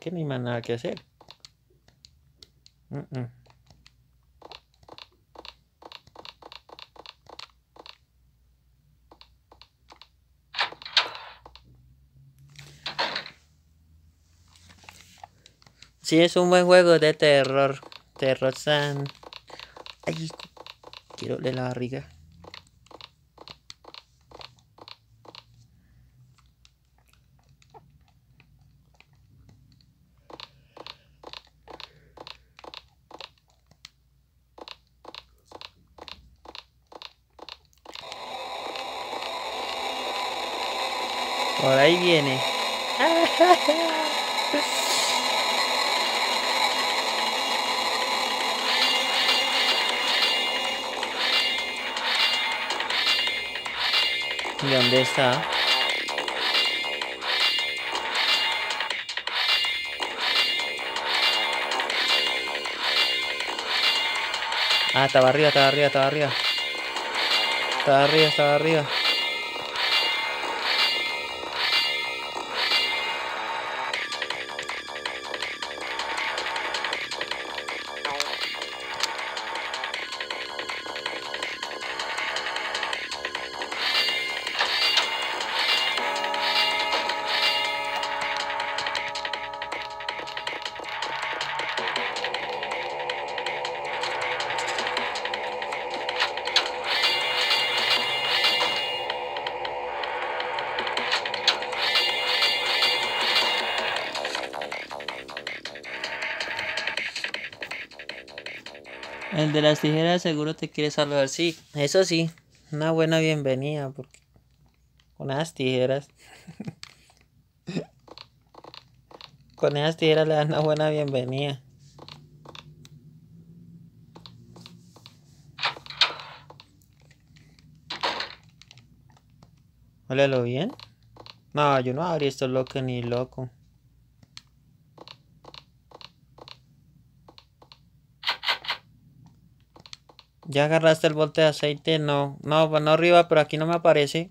Speaker 1: Que no hay más nada que hacer. Mm, mm. Sí, es un buen juego de terror. Terror san. Ay, quiero de la barriga. Por ahí viene. [LAUGHS] ¿Y dónde está? Ah, estaba arriba, estaba arriba, estaba arriba. Estaba arriba, estaba arriba. El de las tijeras seguro te quiere salvar. Sí, eso sí. Una buena bienvenida. Porque con esas tijeras. [LAUGHS] con esas tijeras le dan una buena bienvenida. Ólelo bien. No, yo no abrí esto loco ni loco. ¿Ya agarraste el bote de aceite? No, no, no arriba, pero aquí no me aparece.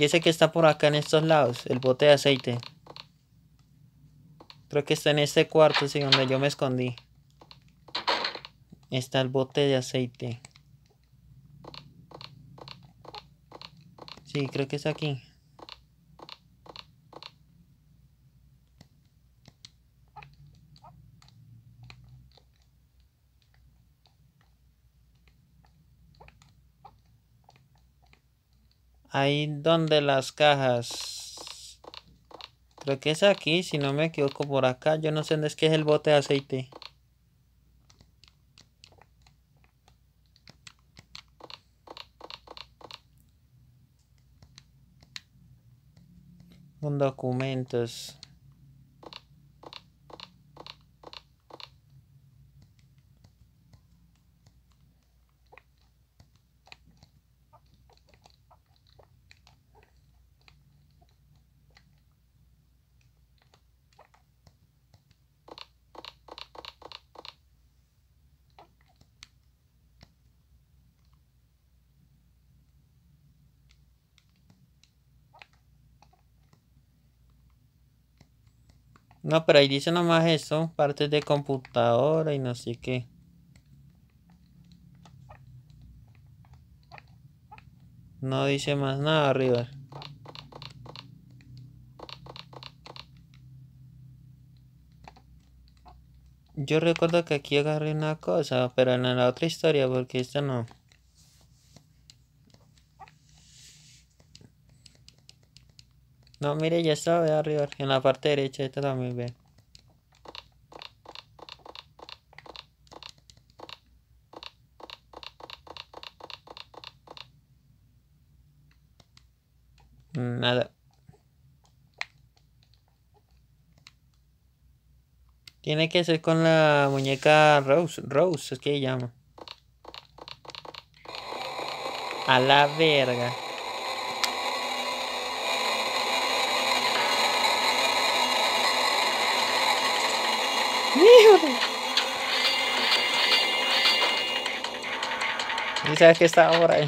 Speaker 1: Y ese que está por acá en estos lados, el bote de aceite. Creo que está en este cuarto, sí, donde yo me escondí. Está el bote de aceite. Sí, creo que es aquí. Ahí donde las cajas. Creo que es aquí, si no me equivoco por acá. Yo no sé dónde es que es el bote de aceite. Con documentos. No, pero ahí dice nomás eso, partes de computadora y no sé qué. No dice más nada arriba. Yo recuerdo que aquí agarré una cosa, pero en la otra historia, porque esta no. No, mire, ya está arriba, en la parte derecha, esta también ve. Nada. Tiene que ser con la muñeca Rose, Rose, es que llama. A la verga. Y sabes que estaba por ahí.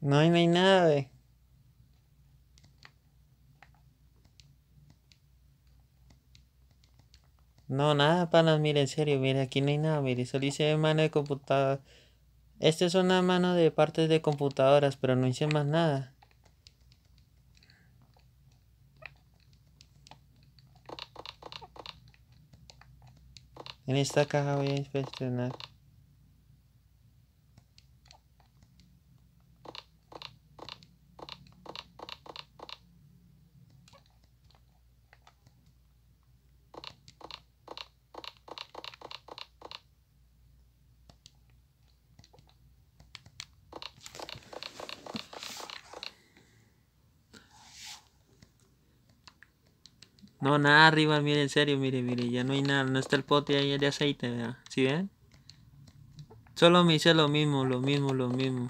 Speaker 1: No no hay nada. No, nada, panas, mire, en serio, mire, aquí no hay nada, mire, solo hice mano de computadora. Esta es una mano de partes de computadoras, pero no hice más nada. En esta caja voy a inspeccionar. Nada arriba, mire, en serio, mire, mire, ya no hay nada, no está el pote ahí de aceite, ¿verdad? ¿Sí ven? Solo me hice lo mismo, lo mismo, lo mismo.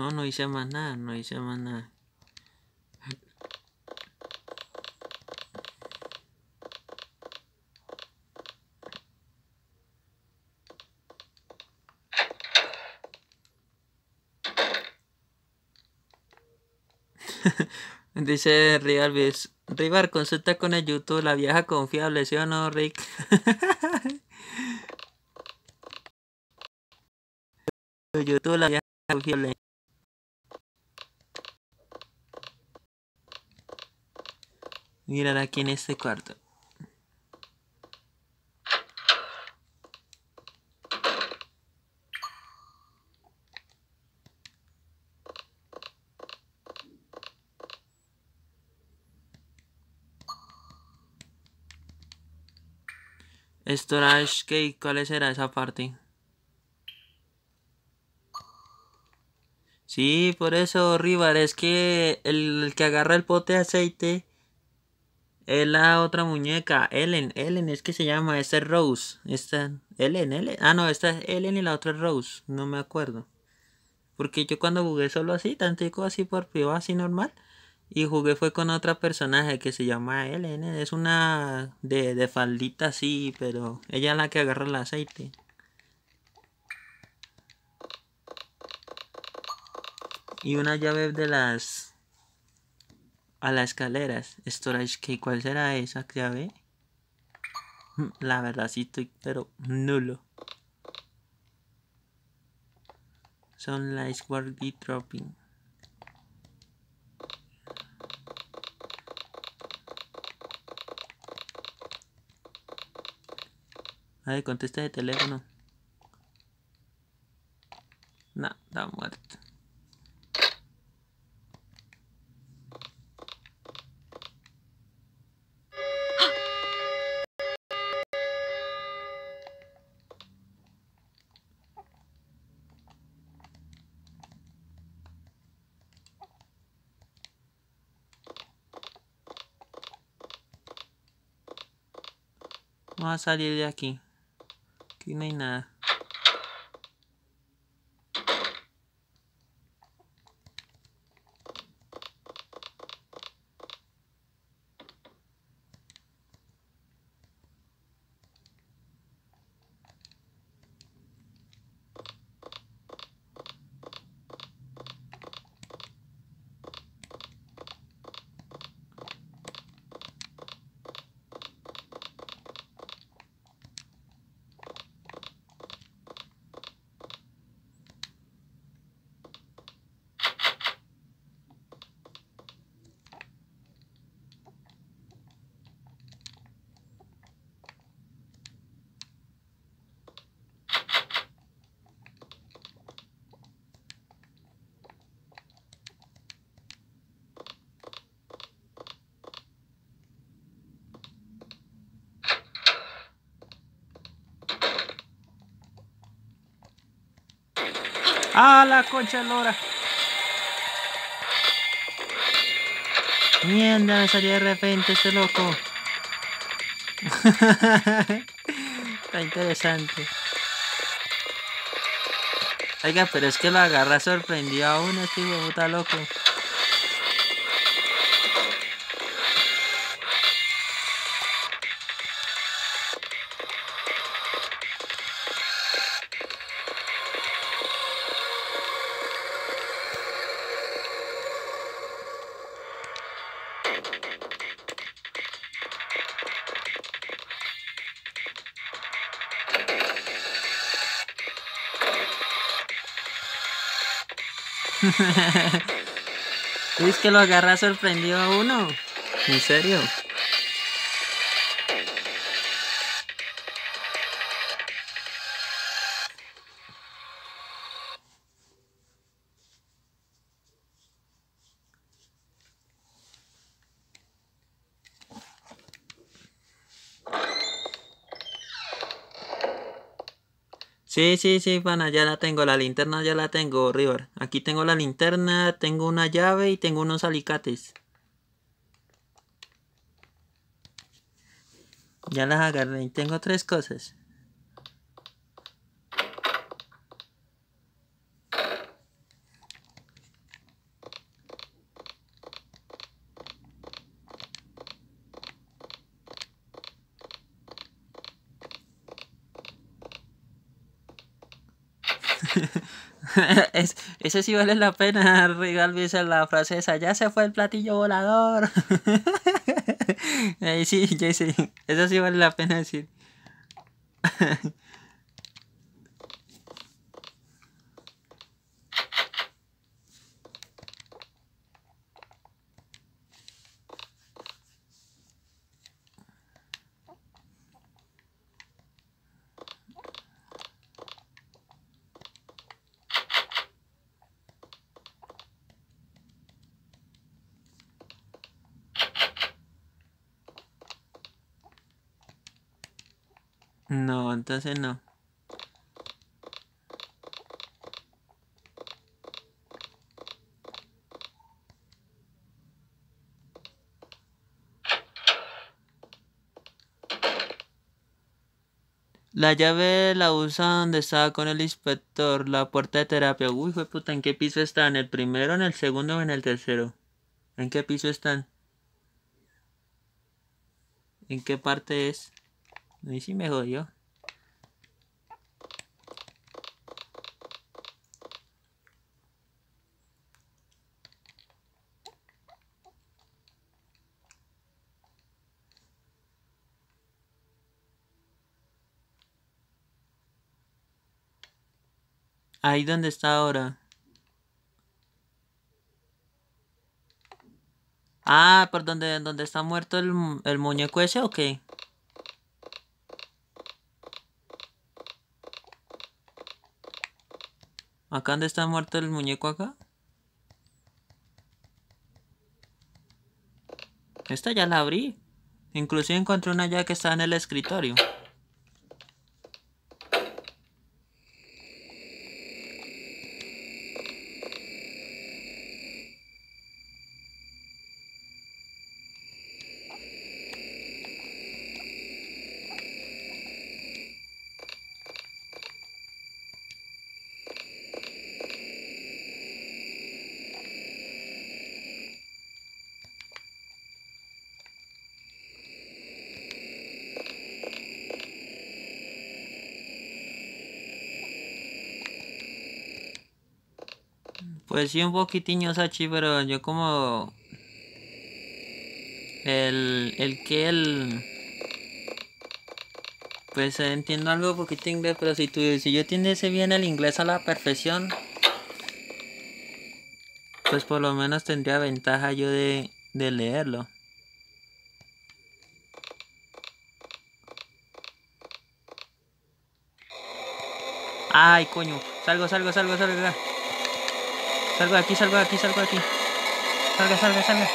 Speaker 1: No, no hice más nada, no hice más nada. [LAUGHS] Dice Rivalvis, Rivar, consulta con el YouTube, la vieja confiable, ¿sí o no, Rick? [LAUGHS] YouTube, la vieja confiable. Aquí en este cuarto. Storage Cake, ¿cuál será esa parte? Sí, por eso, Rivar, es que el que agarra el pote de aceite es la otra muñeca, Ellen, Ellen es que se llama, esta es Rose, esta, Ellen, Ellen, ah no, esta es Ellen y la otra es Rose, no me acuerdo. Porque yo cuando jugué solo así, tantico así por privado, así normal, y jugué fue con otra personaje que se llama Ellen, es una de, de faldita así, pero ella es la que agarra el aceite. Y una llave de las a las escaleras. Storage que ¿cuál será esa llave? [LAUGHS] La verdad sí estoy pero nulo. Son la Squarty Dropping. Ay, contesta de teléfono. No, está muerto. Vamos a salir de aquí. Aquí no hay nada. Concha lora! Mierda, me salió de repente este loco. [LAUGHS] Está interesante. Oiga, pero es que lo agarra sorprendido a uno, este hijo puta loco. [LAUGHS] es que lo agarra sorprendido a uno. En serio. Sí, sí, sí, pana, ya la tengo. La linterna ya la tengo, River. Aquí tengo la linterna, tengo una llave y tengo unos alicates. Ya las agarré y tengo tres cosas. Es, ese sí vale la pena, [LAUGHS] Regal dice la frase esa, ya se fue el platillo volador. [LAUGHS] Ahí sí, sí, eso sí vale la pena decir. [LAUGHS] No, entonces no. La llave la usa donde estaba con el inspector, la puerta de terapia. Uy, fue puta, ¿en qué piso está? ¿En el primero, en el segundo o en el tercero? ¿En qué piso están? ¿En qué parte es? A mí sí me jodió. Ahí donde está ahora. Ah, por donde, donde está muerto el, el muñeco ese o qué? ¿Acá donde está muerto el muñeco acá? Esta ya la abrí. Inclusive encontré una ya que está en el escritorio. Pues sí, un poquitiño Sachi, pero yo como... El, el que el... Pues entiendo algo poquito inglés, pero si, tú, si yo entendiese bien el inglés a la perfección, pues por lo menos tendría ventaja yo de, de leerlo. Ay, coño. Salgo, salgo, salgo, salgo. Salgo de aquí, salgo de aquí, salgo de aquí. Salga, salga, salga.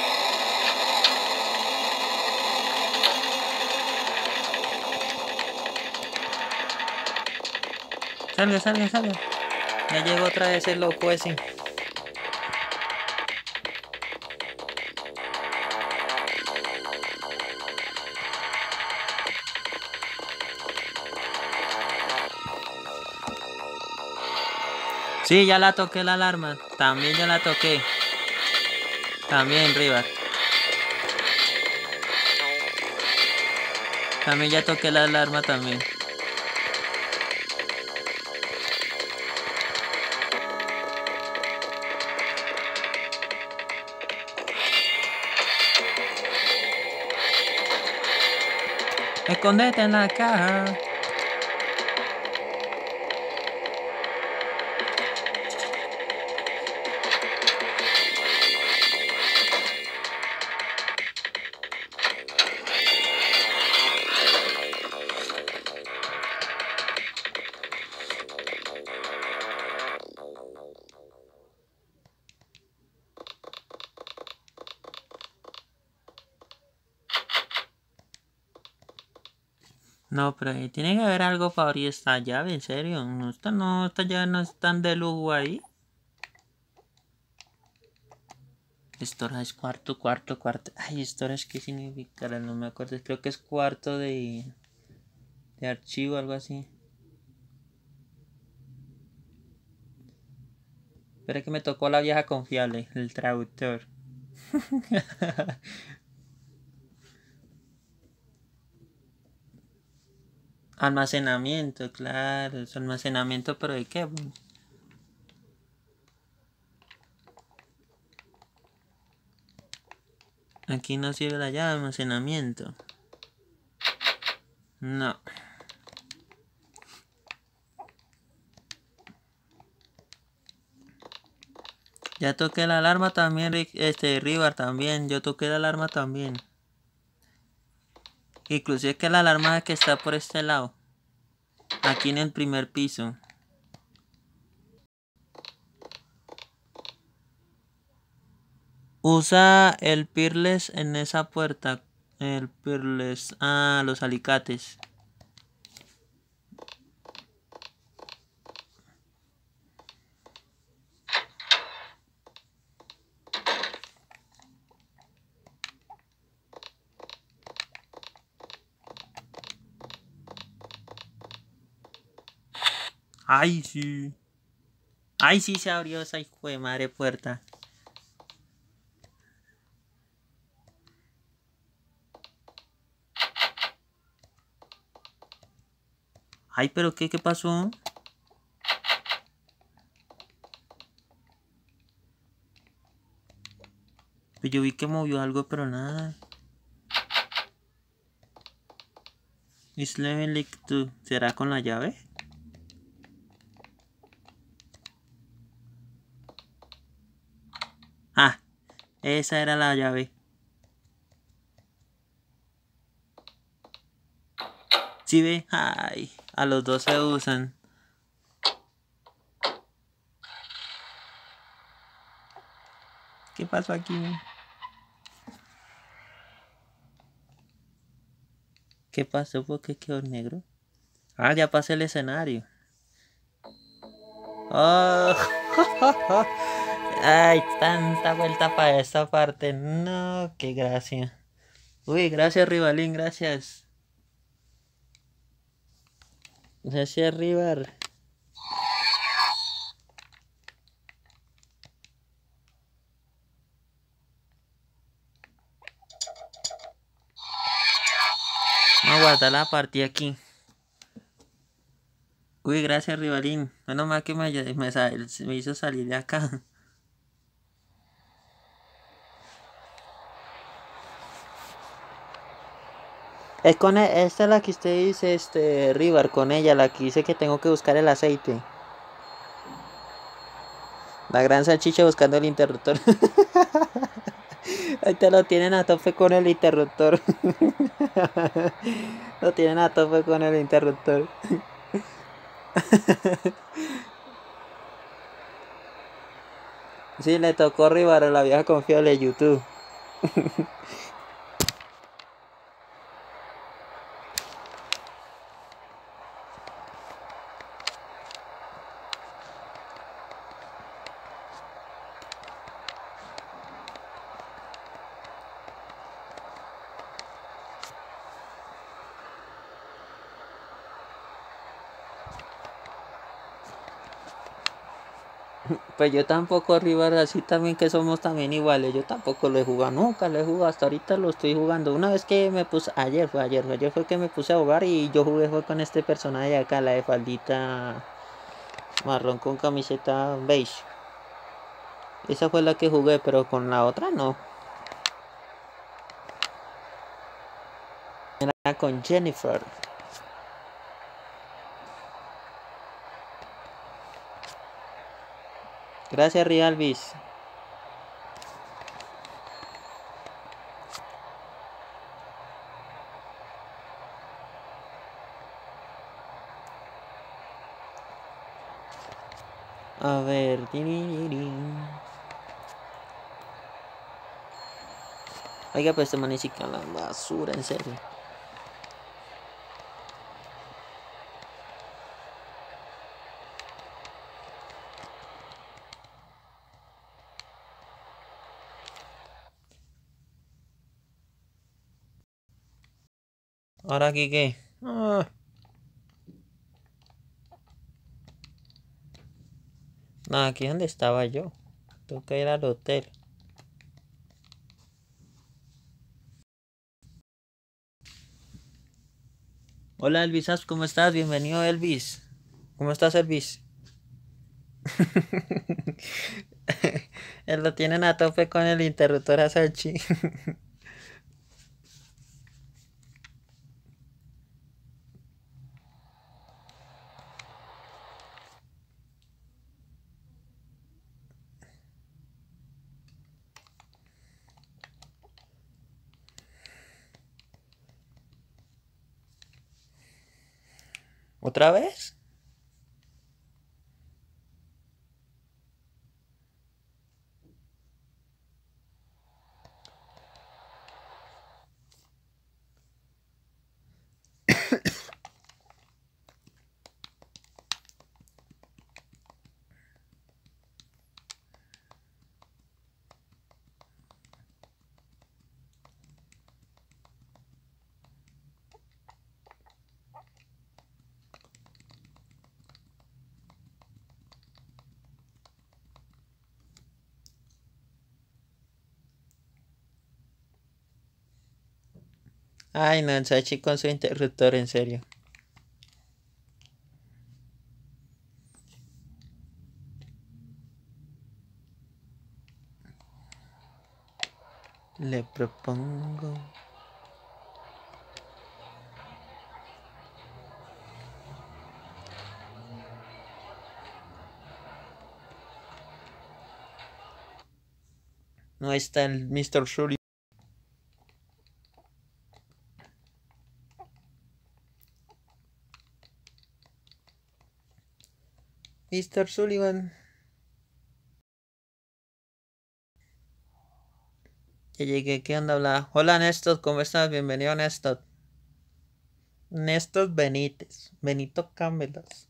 Speaker 1: Salga, salga, salga. Ya llegó otra vez el loco ese. Sí, ya la toqué la alarma. También ya la toqué. También, Riva. También ya toqué la alarma también. Escondete en la caja. No, pero tiene que haber algo para abrir esta llave, en serio. No, esta no, esta llave no están de lujo ahí. Storage cuarto, cuarto, cuarto. Ay, storage, ¿qué significará? No me acuerdo. Creo que es cuarto de, de archivo, algo así. Espera que me tocó la vieja confiable, el traductor. [LAUGHS] Almacenamiento, claro, es almacenamiento, pero ¿de qué? Aquí no sirve la llave de almacenamiento. No. Ya toqué la alarma también, este, Rivar también. Yo toqué la alarma también. Inclusive que la alarma que está por este lado. Aquí en el primer piso. Usa el pirles en esa puerta. El pirles. Ah, los alicates. Ay, sí. Ay, sí se abrió esa hijo de madre puerta. Ay, pero qué, qué pasó? Pues yo vi que movió algo, pero nada. Is. ¿Será con la llave? Ah, esa era la llave. ¿Sí ve? Ay, a los dos se usan. ¿Qué pasó aquí? ¿Qué pasó? ¿Por qué quedó negro? Ah, ya pasé el escenario. Oh. [LAUGHS] Ay, tanta vuelta para esta parte. No, qué gracia. Uy, gracias, Rivalín, gracias. Gracias, Rival. Vamos a guardar la partida aquí. Uy, gracias, Rivalín. Menos mal que me, me, me hizo salir de acá. [LAUGHS] Es con e, esta es la que usted dice, este, Rivar, con ella, la que dice que tengo que buscar el aceite. La gran salchicha buscando el interruptor. [LAUGHS] Ahí te lo tienen a tope con el interruptor. [LAUGHS] lo tienen a tope con el interruptor. [LAUGHS] sí, le tocó Rivar a la vieja confiable de YouTube. Pues yo tampoco, River, así también que somos también iguales. Yo tampoco lo he jugado, nunca lo he jugado. Hasta ahorita lo estoy jugando. Una vez que me puse, ayer fue ayer, ayer fue que me puse a jugar y yo jugué fue con este personaje acá, la de faldita marrón con camiseta beige. Esa fue la que jugué, pero con la otra no. Era con Jennifer. Gracias, Rialvis. A ver. Oiga, pues este manífica la basura, en serio. Ahora aquí qué? Ah. No, aquí es donde estaba yo. Tengo que ir al hotel. Hola Elvis, ¿cómo estás? Bienvenido Elvis. ¿Cómo estás Elvis? [LAUGHS] [LAUGHS] Él lo tienen a tope con el interruptor a [LAUGHS] ¿Otra vez? Ay, no, Sachi con su interruptor, en serio. Le propongo... No está el Mr. Sully. Mr. Sullivan. Ya llegué, ¿qué onda? Habla? Hola Néstor, ¿cómo estás? Bienvenido Néstor. Néstor Benítez, Benito Cámbelas.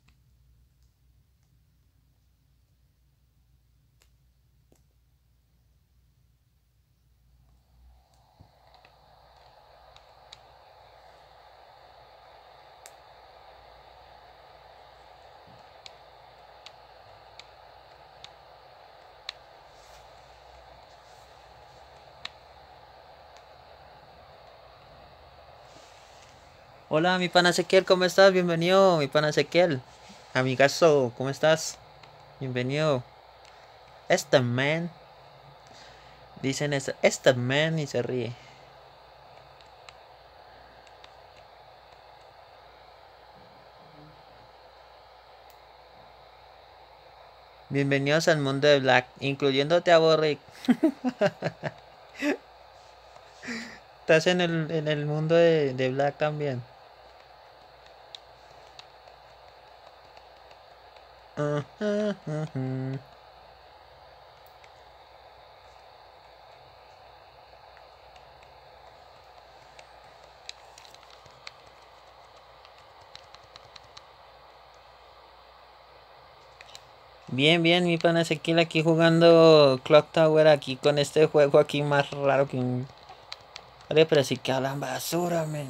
Speaker 1: Hola, mi pana Ezequiel, ¿cómo estás? Bienvenido, mi pana Ezequiel. Amigazo, ¿cómo estás? Bienvenido. Este man. Dicen eso, este man y se ríe. Bienvenidos al mundo de Black, incluyéndote a Borrick. [LAUGHS] Estás en el, en el mundo de, de Black también. Bien, bien, mi pana Ezequiel aquí jugando Clock Tower aquí con este juego aquí más raro que un... Vale, pero sí que hablan basura, men.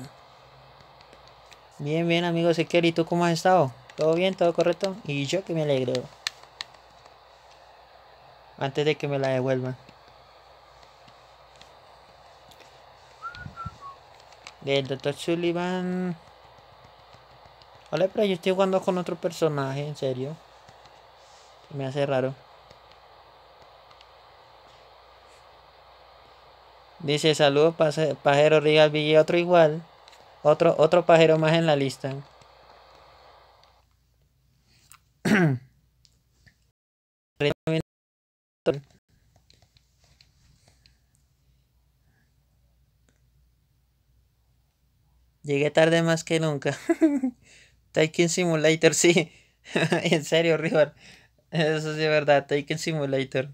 Speaker 1: Bien, bien, amigo Ezequiel, ¿y tú cómo has estado? ¿Todo bien? ¿Todo correcto? Y yo que me alegro. Antes de que me la devuelvan. Del Dr. Sullivan. Vale, pero yo estoy jugando con otro personaje, en serio. Me hace raro. Dice, saludos pajero Rigal y otro igual. Otro, otro pajero más en la lista. [CLEARS THROAT] Llegué tarde más que nunca. [LAUGHS] Taken Simulator, sí. [LAUGHS] en serio, Rival. Eso sí es verdad, Taken Simulator.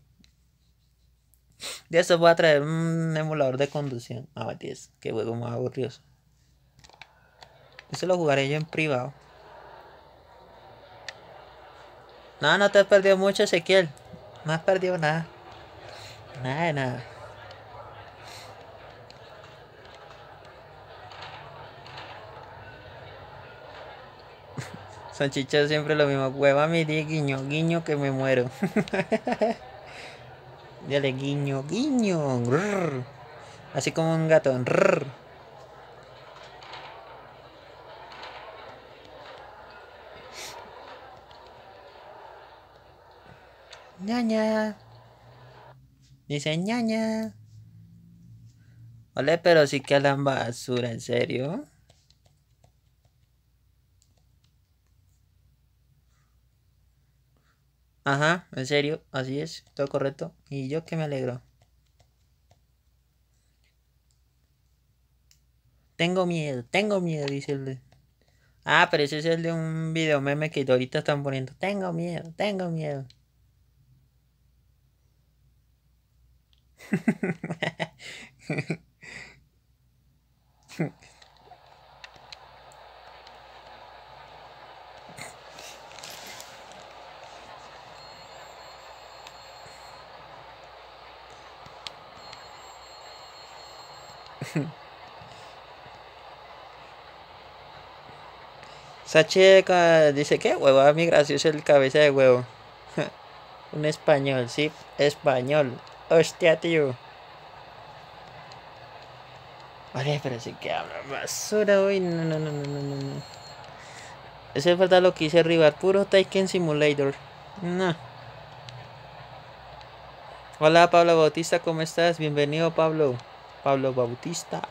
Speaker 1: De eso voy a traer un emulador de conducción. Ah, Matías, qué juego más aburrido. Eso lo jugaré yo en privado. No, no te has perdido mucho, Ezequiel. No has perdido nada. Nada de nada. [LAUGHS] Son chichos siempre lo mismo. Hueva mi di guiño, guiño que me muero. [LAUGHS] Dale, guiño, guiño. Así como un gato. Ñaña. Dice ñaña. Ole, pero sí que hablan basura, ¿en serio? Ajá, en serio, así es, todo correcto. Y yo que me alegro. Tengo miedo, tengo miedo, dice el de... Ah, pero ese es el de un video meme que ahorita están poniendo. Tengo miedo, tengo miedo. Sacheca dice que huevo, mi gracioso el cabeza de huevo. [LAUGHS] Un español, sí, español. Hostia, tío. Vale, pero sí que habla basura, uy, no, no, no, no, no, no. Eso es verdad lo que hice arriba, puro Taken Simulator. No. Hola Pablo Bautista, ¿cómo estás? Bienvenido Pablo. Pablo Bautista.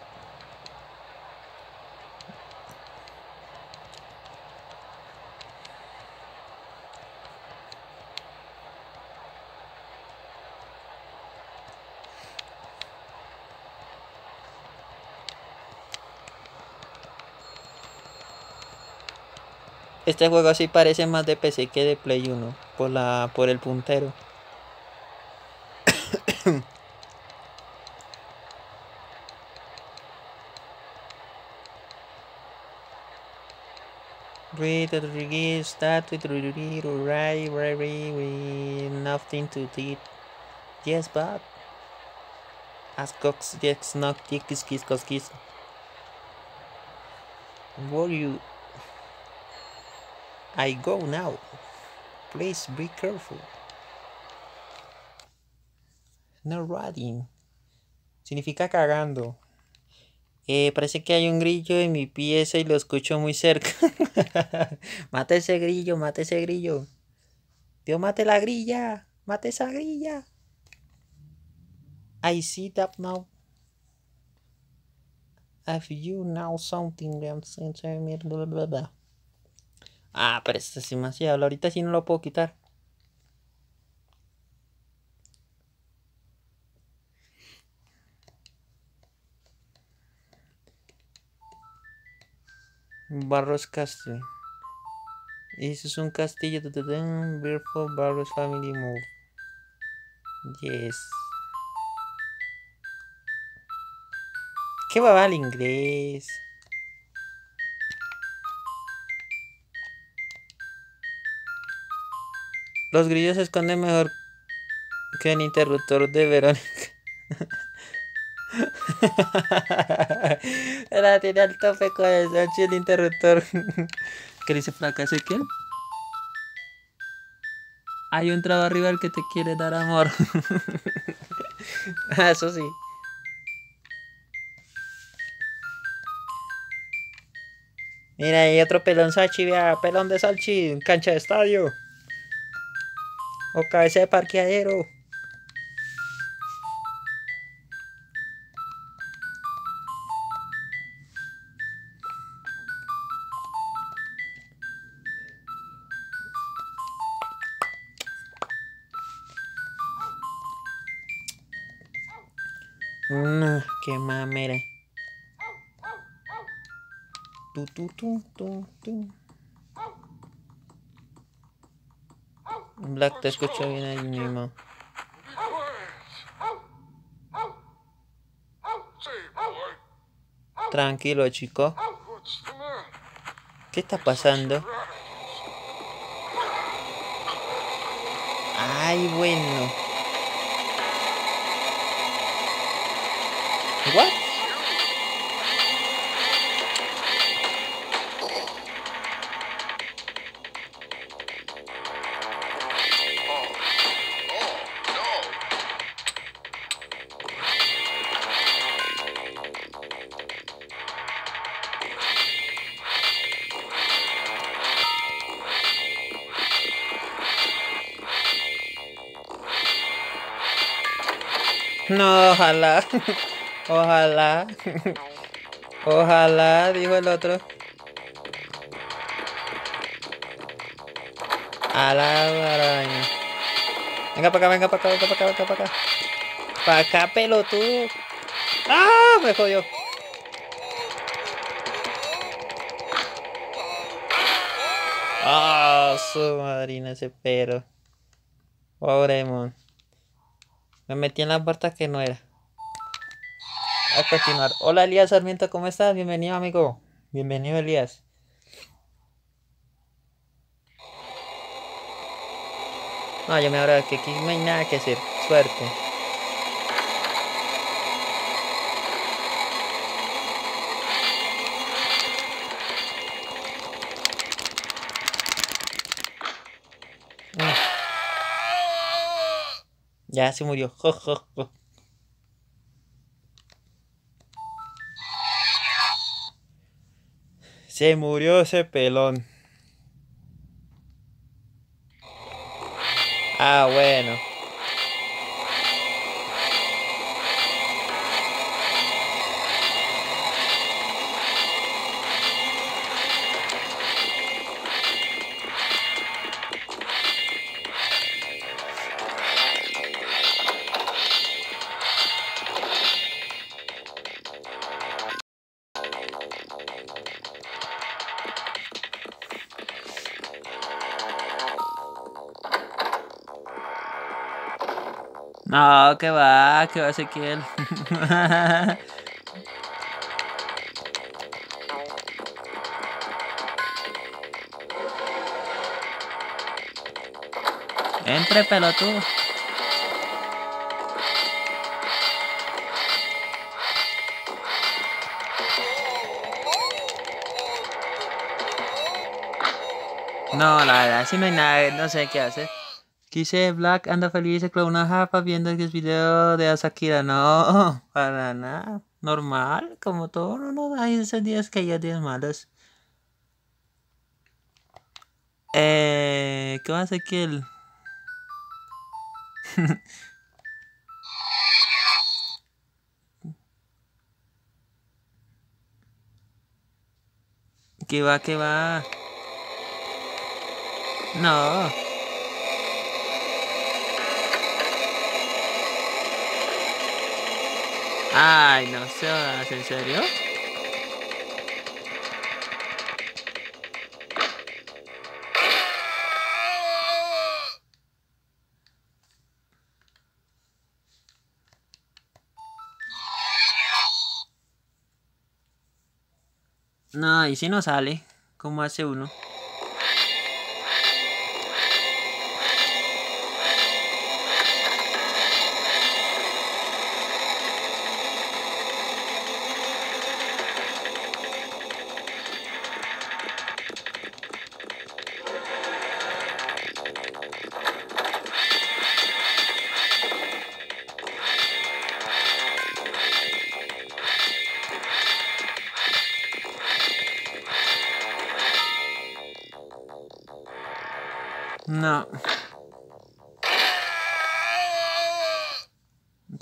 Speaker 1: Este juego así parece más de PC que de Play 1 por la por el puntero. [COUGHS] Read the release start with right right nothing to. Yes but as not kiss kiss kiss kiss. I go now. Please be careful. No riding. Significa cagando. Eh, parece que hay un grillo en mi pieza y lo escucho muy cerca. [LAUGHS] mate ese grillo, mate ese grillo. Dios, mate la grilla. Mate esa grilla. I see that now. Have you now something inside me? Blah, blah, blah. Ah, pero esto es demasiado. Ahorita sí no lo puedo quitar. Barros Castle. Eso es un castillo. Beautiful Barros Family Move. Yes. ¿Qué va al inglés? Los grillos se esconden mejor que el interruptor de Verónica. [LAUGHS] La tiene al tope con el el interruptor. [LAUGHS] ¿Qué dice fracaso y quién?
Speaker 5: Hay un traba arriba el que te quiere dar amor. [LAUGHS]
Speaker 1: Eso sí. Mira, hay otro pelón Sachi, vea, pelón de Salchi, cancha de estadio. O cabeza de parqueadero. No, qué mamera. Tu, tu, tu, tu, tu. Black te escucho bien ahí mismo. Tranquilo, chico. ¿Qué está pasando? Ay, bueno. Ojalá. Ojalá. Ojalá, dijo el otro. A la araña. Venga para acá, venga para acá, venga para acá, venga para acá. Para acá, pelotudo. ¡Ah! Me jodió. ¡Ah! su madrina ese pero. Pobre mon. Me metí en la puerta que no era. Continuar. Hola Elías Sarmiento, ¿cómo estás? Bienvenido amigo. Bienvenido Elías. No, yo me ahora que aquí no hay nada que hacer. Suerte. Mm. Ya se murió. Jo. Se murió ese pelón. Ah, bueno.
Speaker 5: No, que va, que va Ezequiel. [LAUGHS] Entre pelotudo. No, la verdad, si no hay nada, no sé qué hacer. Quise Black anda feliz con una japa viendo el video de Asakira. No, [LAUGHS] para nada. Normal, como todo, no, no hay esos días que hay días malos. Eh, ¿qué hacer aquí el? ¿Qué va, qué va? No. Ay, no seas, ¿en serio? No, y si no sale, ¿cómo hace uno?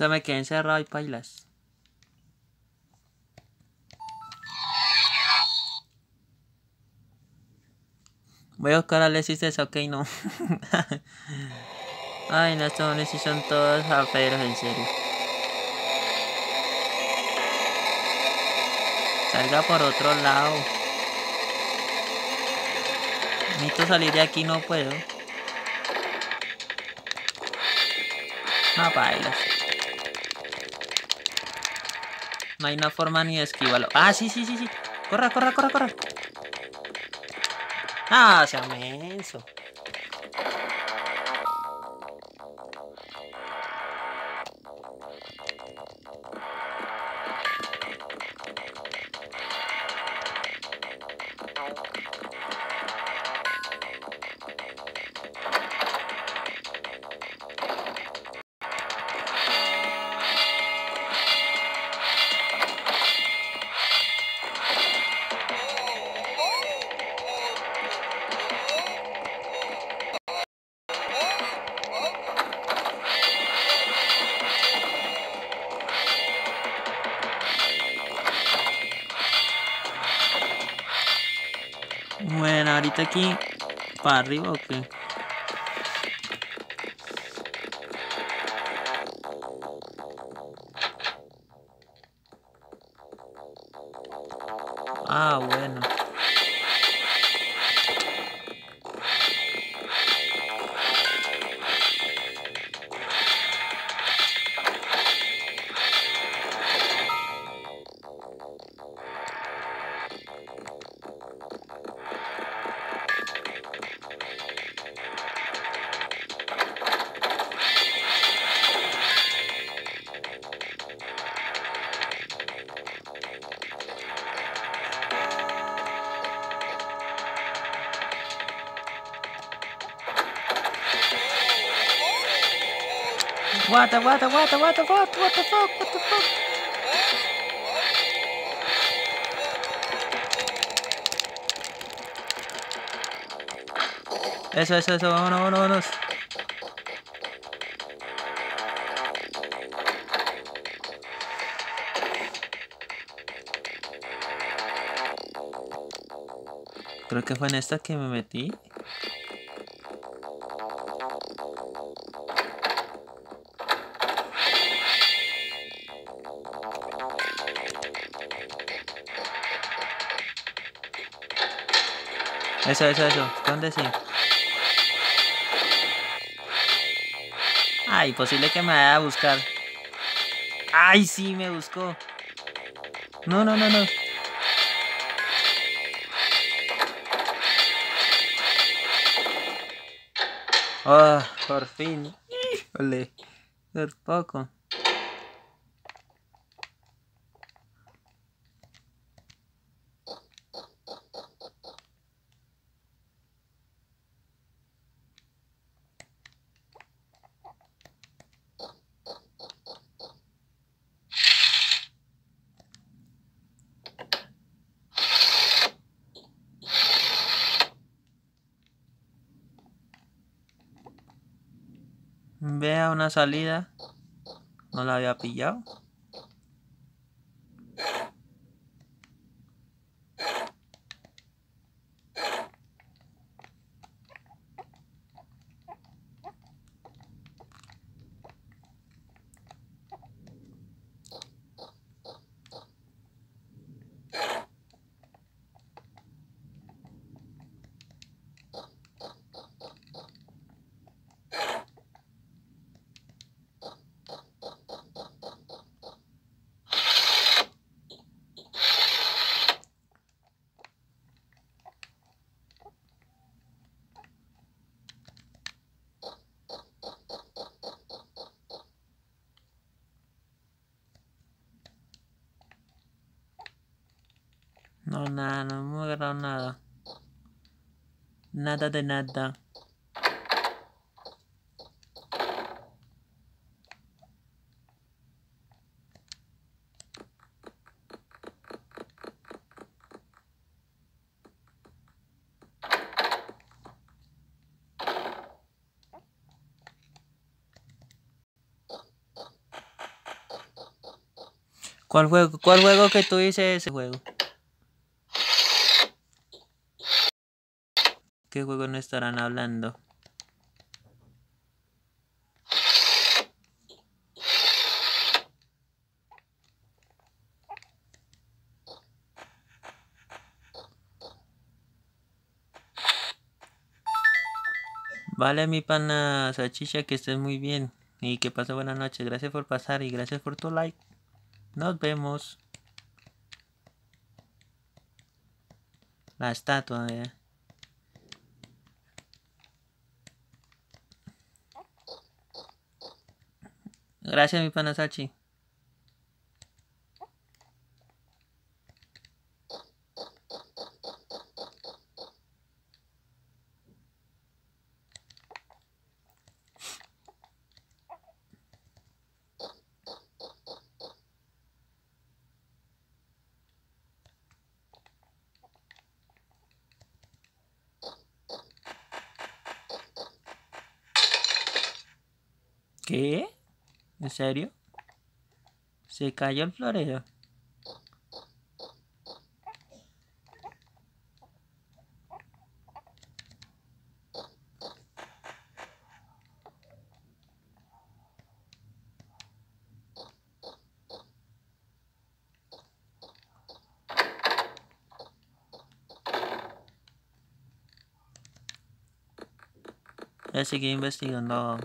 Speaker 1: Me quedé encerrado y pailas. Voy a buscar a Alexis de ok, no. [LAUGHS] Ay, no, estos Alexis son todos aferos, en serio. Salga por otro lado. Necesito salir de aquí, no puedo. No bailas. No hay una forma ni de esquivarlo. Ah, sí, sí, sí, sí. Corra, corra, corra, corra. Ah, sea menso. Bueno, ahorita aquí para arriba o qué? Ah. What the what the what the what the what what the fuck what the fuck Eso, eso, eso, vámonos, vámonos, vámonos. Creo que fue en esta que me metí. Eso, eso, eso. ¿Dónde sí? Ah, imposible que me vaya a buscar. ¡Ay, sí, me buscó! No, no, no, no. Ah, por fin. Híjole. Por poco. Vea salida. No la había pillado. nada de nada. ¿Cuál juego? ¿Cuál juego que tú dices ese juego? ¿Qué juego no estarán hablando? Vale, mi pana Sachicha, que estés muy bien y que pase buena noche. Gracias por pasar y gracias por tu like. Nos vemos. La estatua, eh. Gracias, mi pana Sachi. ¿Qué? ¿En serio? Se cayó el florero. Ya seguí investigando.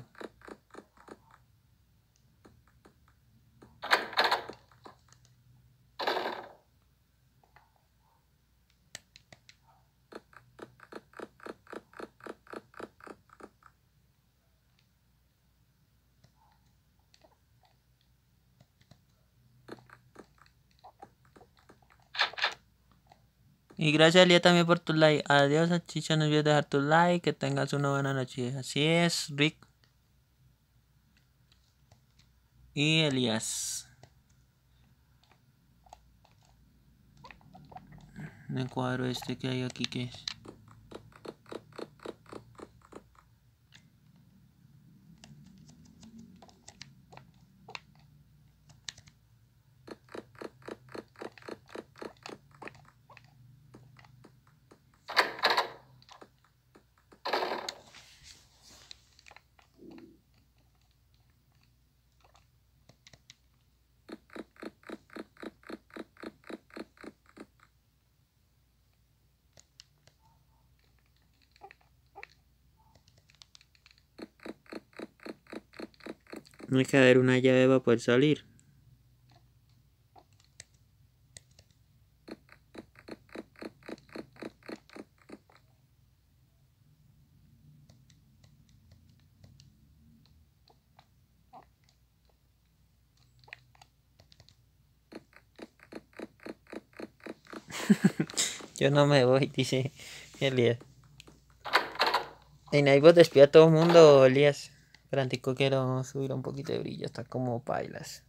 Speaker 1: Gracias Elia también por tu like. Adiós, Chicha, no olvides dejar tu like. Que tengas una buena noche. Así es, Rick. Y Elías. El cuadro este que hay aquí, ¿qué es? Hay que haber una llave para poder salir. [LAUGHS] Yo no me voy, dice Elías. En vos despide a todo el mundo, Elías. Espera, quiero subir un poquito de brillo, está como pailas.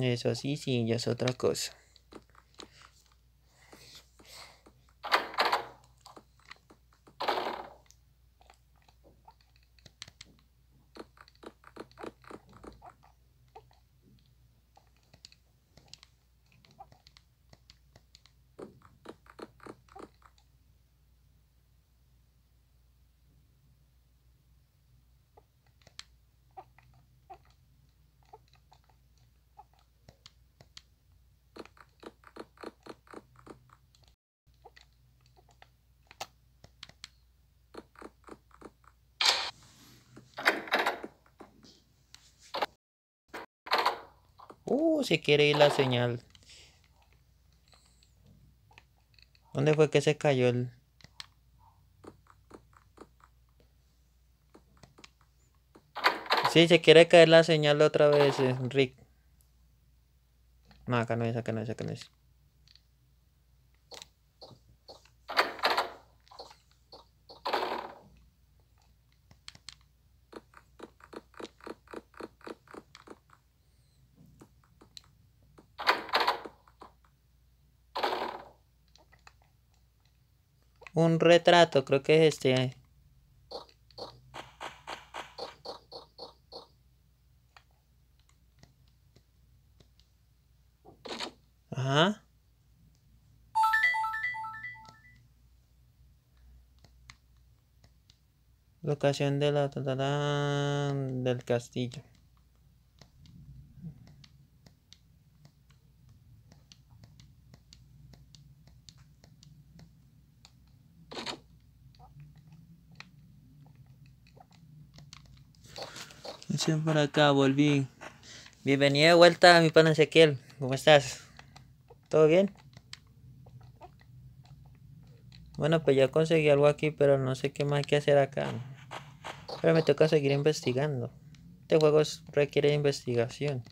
Speaker 1: Eso sí, sí, ya es otra cosa. Si quiere ir la señal. ¿Dónde fue que se cayó el...? Sí, se quiere caer la señal otra vez, eh, Rick. No, acá no es, acá no es, acá no es. Un retrato, creo que es este. Ajá. Locación de la del castillo.
Speaker 6: Echen por acá, volví.
Speaker 1: Bienvenido de vuelta mi pana Ezequiel. ¿Cómo estás? ¿Todo bien? Bueno, pues ya conseguí algo aquí, pero no sé qué más hay que hacer acá. Pero me toca seguir investigando. Este juego requiere investigación.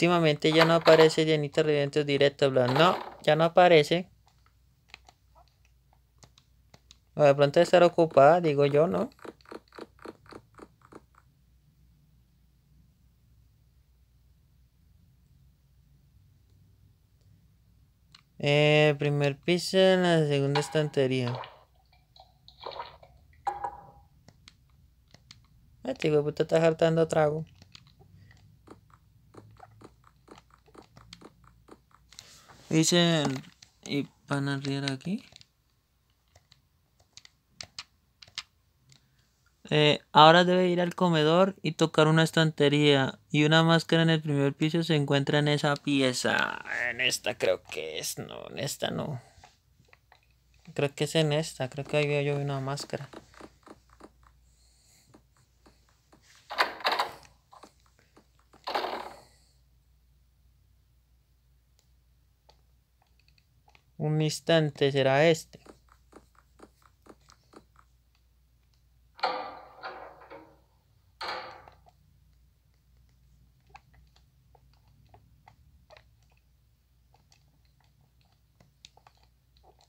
Speaker 1: Últimamente ya no aparece Llenita Revientos Directo, bla. No, ya no aparece. De pronto estar ocupada, digo yo, ¿no? Eh, primer piso en la segunda estantería. Este puta está saltando trago.
Speaker 6: Dicen. ¿Y van a arriar aquí? Eh, ahora debe ir al comedor y tocar una estantería. Y una máscara en el primer piso se encuentra en esa pieza.
Speaker 1: En esta creo que es, no, en esta no. Creo que es en esta, creo que ahí yo una máscara. Instante será este.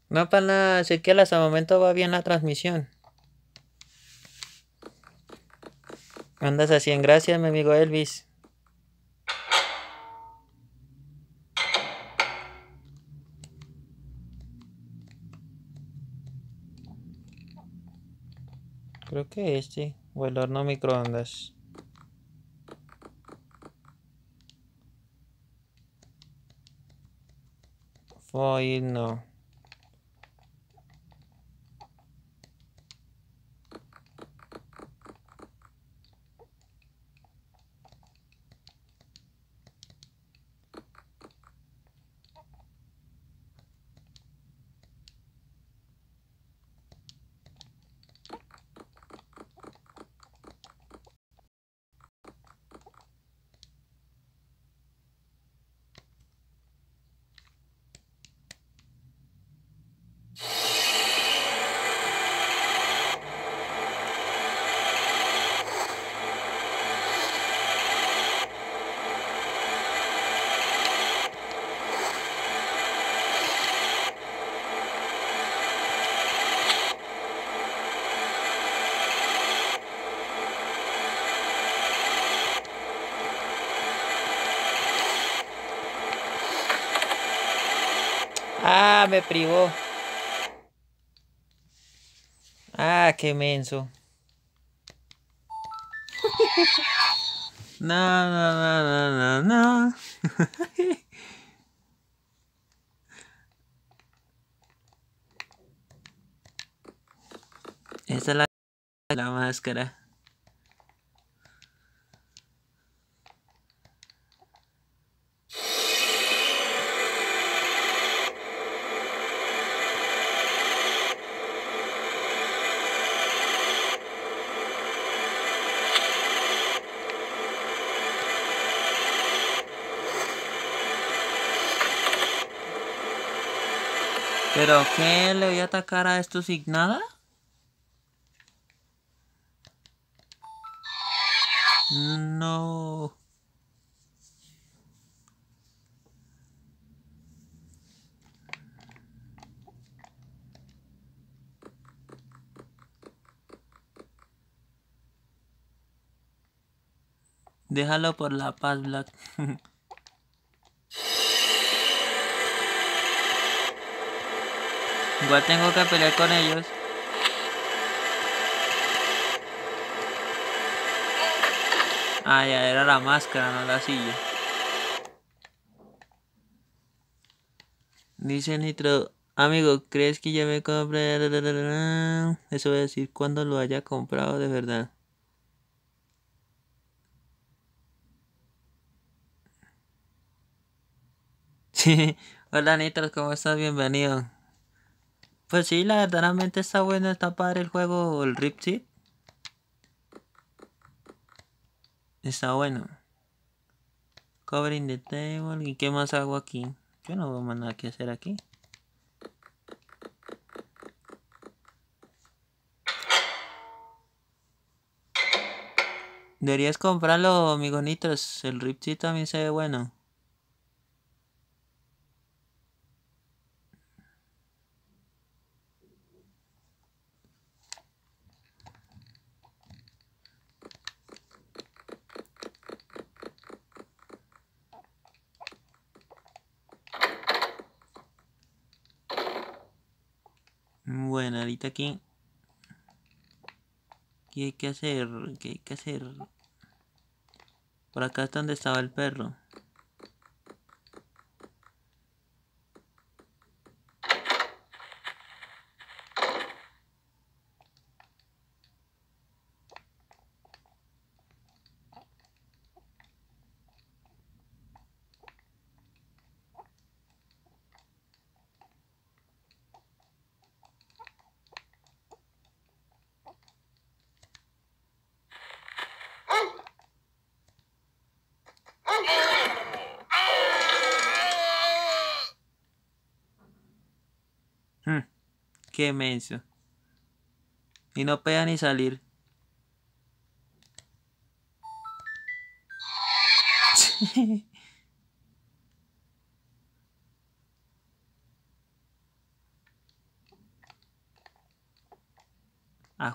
Speaker 1: No para nada, sé que hasta el momento va bien la transmisión. Andas a 100, gracias mi amigo Elvis. Creo que este, o el horno microondas. Foil no. Ah, me privó. Ah, qué menso.
Speaker 6: No, no, no, no, no, no. [LAUGHS] Esta es la, la máscara.
Speaker 1: ¿Pero qué? ¿Le voy a atacar a esto sin nada? No. Déjalo por la paz, Black. [LAUGHS] Igual tengo que pelear con ellos. Ah, ya era la máscara, no la silla. Dice Nitro, amigo, ¿crees que ya me compré? Eso voy a decir cuando lo haya comprado de verdad. [LAUGHS] Sí. Hola Nitro, ¿cómo estás? Bienvenido. Pues sí, la verdaderamente está bueno, está padre el juego, el Rip Seed. Está bueno. Covering the table. ¿Y qué más hago aquí? Yo no veo más nada que hacer aquí. Deberías comprarlo, amigo Nitros. El Rip Seed también se ve bueno. Bueno, ahorita aquí. ¿Qué hay que hacer? ¿Qué hay que hacer? Por acá es donde estaba el perro. Y no pega ni salir. [LAUGHS]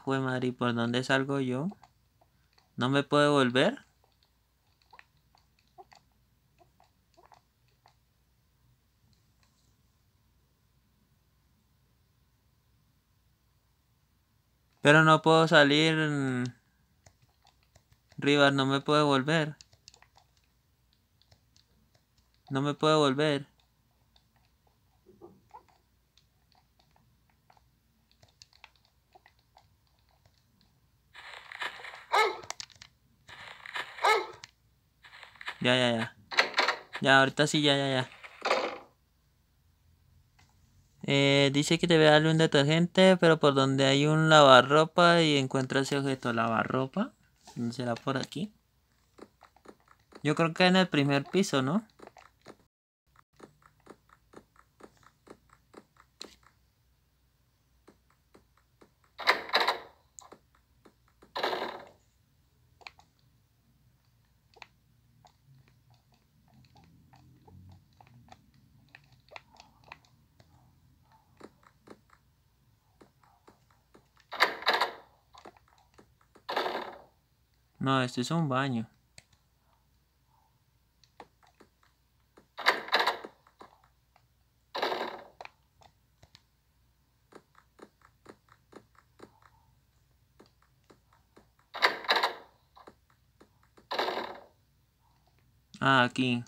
Speaker 1: Jue madre, ¿y por dónde salgo yo? ¿No me puedo volver? Pero no puedo salir. Rivas, no me puedo volver. No me puedo volver. Ya, ya, ya. Ya, ahorita sí, ya, ya, ya. Eh, dice que debe darle un detergente, pero por donde hay un lavarropa y encuentra ese objeto, lavarropa. ¿Dónde será por aquí? Yo creo que en el primer piso, ¿no? No, este es un baño. Ah, aquí.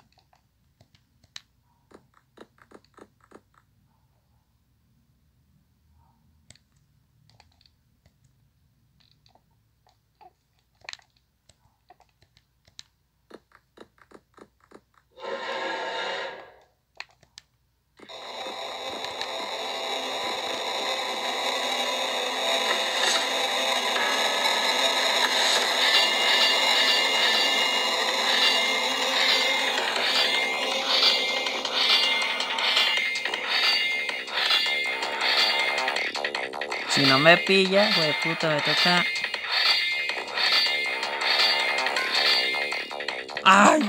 Speaker 1: Me pilla, pues puta, me toca. ¡Ay,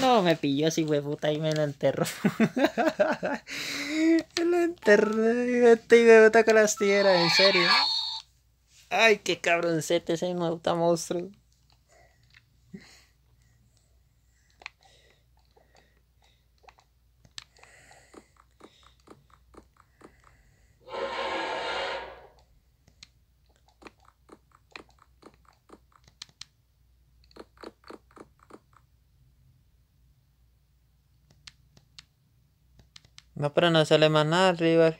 Speaker 1: no! Me pilló así, güey, puta, [LAUGHS] y me lo enterró. me lo este hijo de puta con las tijeras, en serio. Ay, qué cabroncete ese puta monstruo. No, pero no sale más nada arriba.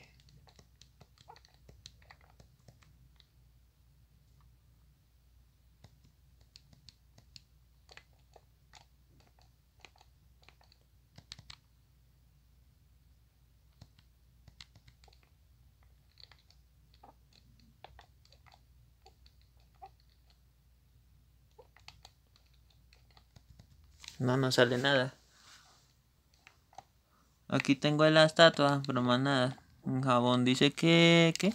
Speaker 1: No, no sale nada. Aquí tengo la estatua, pero más nada. Un jabón dice que... ¿Qué?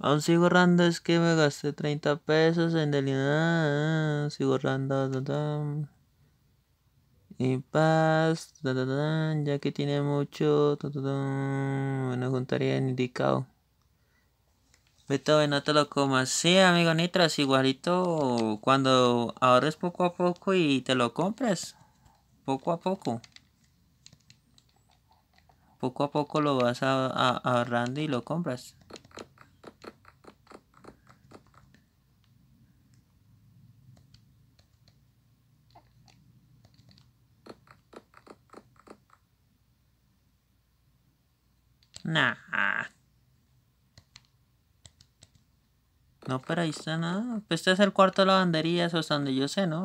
Speaker 1: Aún sigo ahorrando, es que me gasté 30 pesos en delina. Sigo ahorrando. ta, ta. Y paz. ta, ya que tiene mucho. Bueno, juntaría en indicado. Beethoven, no te lo comas. Sí, amigo Nitras, igualito cuando ahorres poco a poco y te lo compres. Poco a poco. Poco a poco lo vas a, a- ahorrando y lo compras. Nah. No, pero ahí está nada. Pues este es el cuarto de lavandería, eso es donde yo sé, ¿no?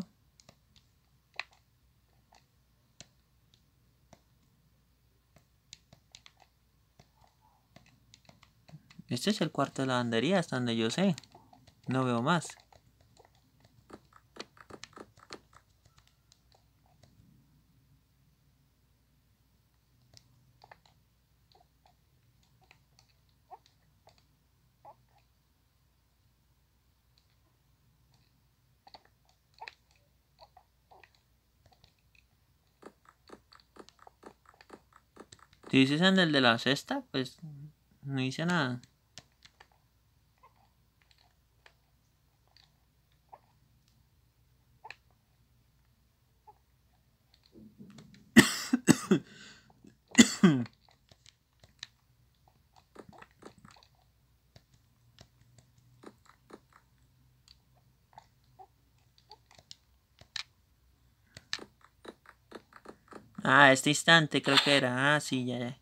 Speaker 1: Este es el cuarto de lavandería, hasta donde yo sé. No veo más. Si dices en el de la cesta, pues no hice nada. Ah, este instante creo que era. Ah, sí, ya, ya.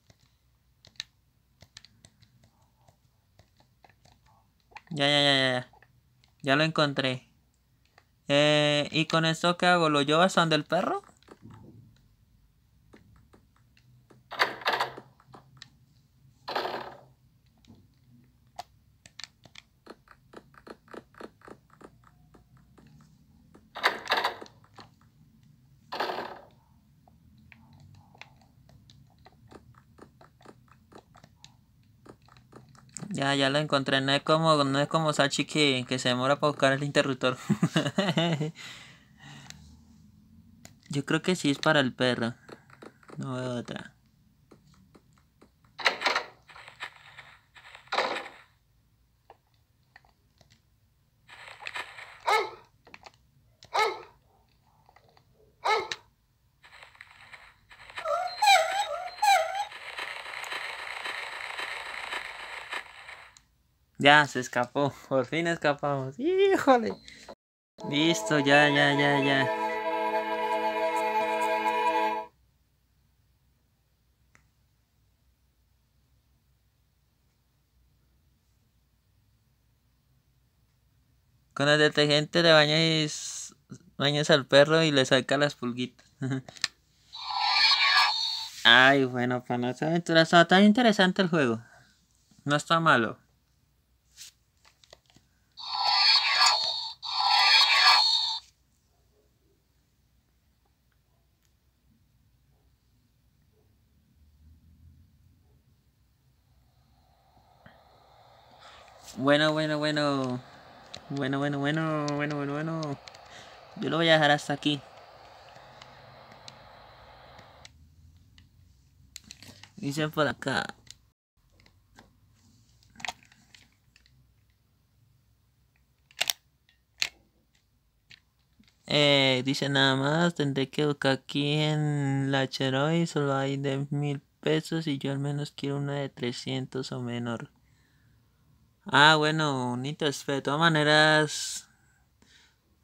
Speaker 1: Ya, ya, ya, ya, ya. Lo encontré. Eh, ¿y con esto qué hago? ¿Lo llevo hasta donde el perro? Ya, lo encontré. No es como, no es como Sachi que, que se demora para buscar el interruptor. [LAUGHS] Yo creo que sí es para el perro. No veo otra. Ya, se escapó. [LAUGHS] Por fin escapamos. Híjole. Listo, ya, ya, ya, ya. Con el detergente le bañas, bañas al perro y le saca las pulguitas. [LAUGHS] Ay, bueno, para no ser aventura, está tan interesante el juego. No está malo. Bueno, bueno, bueno. Bueno, bueno, bueno, bueno, bueno, bueno. Yo lo voy a dejar hasta aquí. Dice por acá. Eh, dice nada más, tendré que buscar aquí en la Cheroy, solo hay de mil pesos y yo al menos quiero una de 300 o menor. Ah, bueno, bonitos, pero de todas maneras,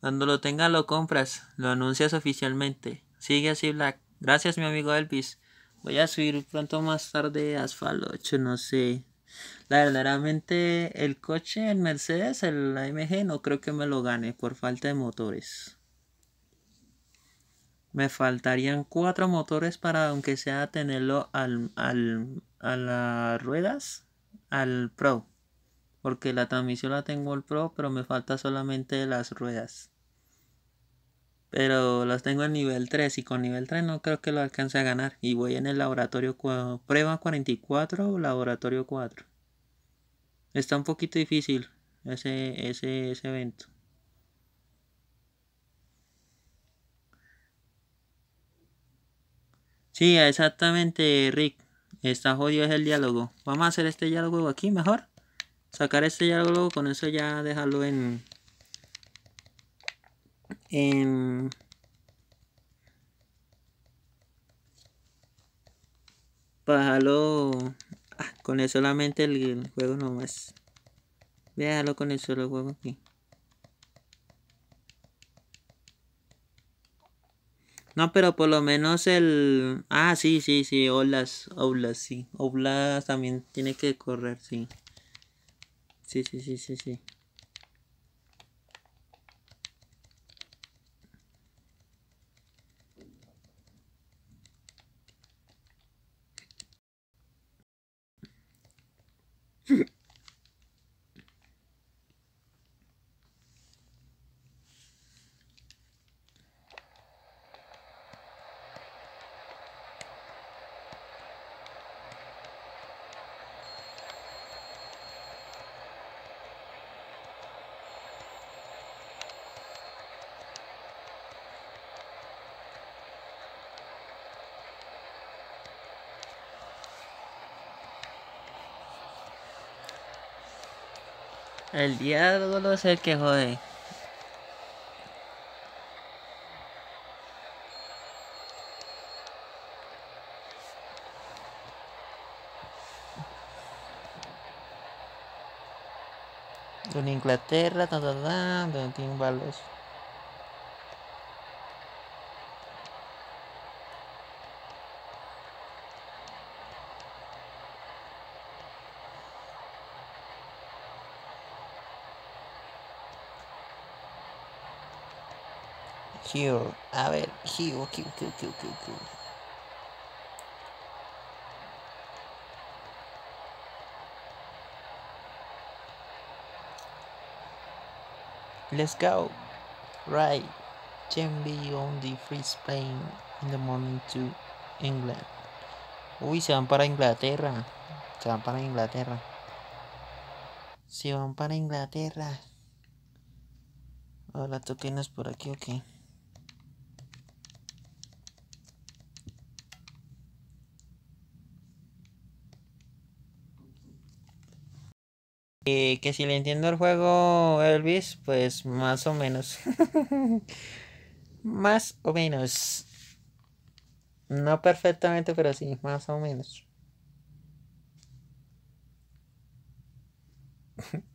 Speaker 1: cuando lo tengas lo compras, lo anuncias oficialmente. Sigue así Black. Gracias mi amigo Elvis. Voy a subir pronto más tarde Asphalt 8, no sé. La verdaderamente el coche, el Mercedes, el AMG, no creo que me lo gane por falta de motores. Me faltarían cuatro motores para aunque sea tenerlo al, al, a las ruedas, al Pro. Porque la transmisión la tengo el Pro, pero me falta solamente las ruedas. Pero las tengo en nivel 3 y con nivel 3 no creo que lo alcance a ganar. Y voy en el laboratorio prueba 44 o laboratorio 4. Está un poquito difícil ese, ese, ese evento. Sí, exactamente, Rick. Está jodido es el diálogo. Vamos a hacer este diálogo aquí mejor. Sacar este diálogo, con eso ya dejarlo en... En... Bájalo ah, con eso solamente el, el juego nomás. Déjalo con el juego aquí. No, pero por lo menos el... Ah, sí, sí, sí, Olas, Olas, sí. Olas también tiene que correr, sí. Sí, sí, sí, sí, sí. El diálogo es el que jode. En Inglaterra, ta, ta, ta, donde Here, a ver, here, here, here, here, here. Let's go. Right. Jambi on the free Spain in the morning to England. Uy, se van para Inglaterra. Se van para Inglaterra. Se van para Inglaterra. Ahora tú tienes por aquí, ok. Que si le entiendo el juego Elvis, pues más o menos. [LAUGHS] más o menos. No perfectamente, pero sí, más o menos. [LAUGHS]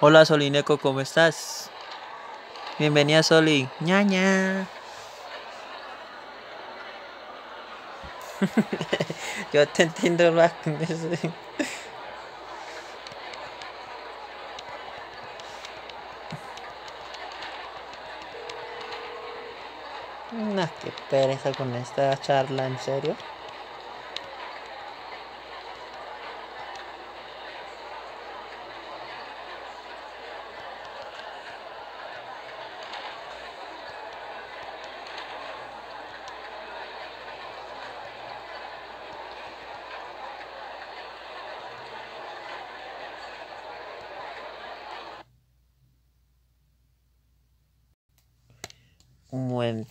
Speaker 1: Hola Solineco, ¿cómo estás? Bienvenida Soli. ñaña. [LAUGHS] Yo te entiendo más. Nah, qué pereza con esta charla, ¿en serio?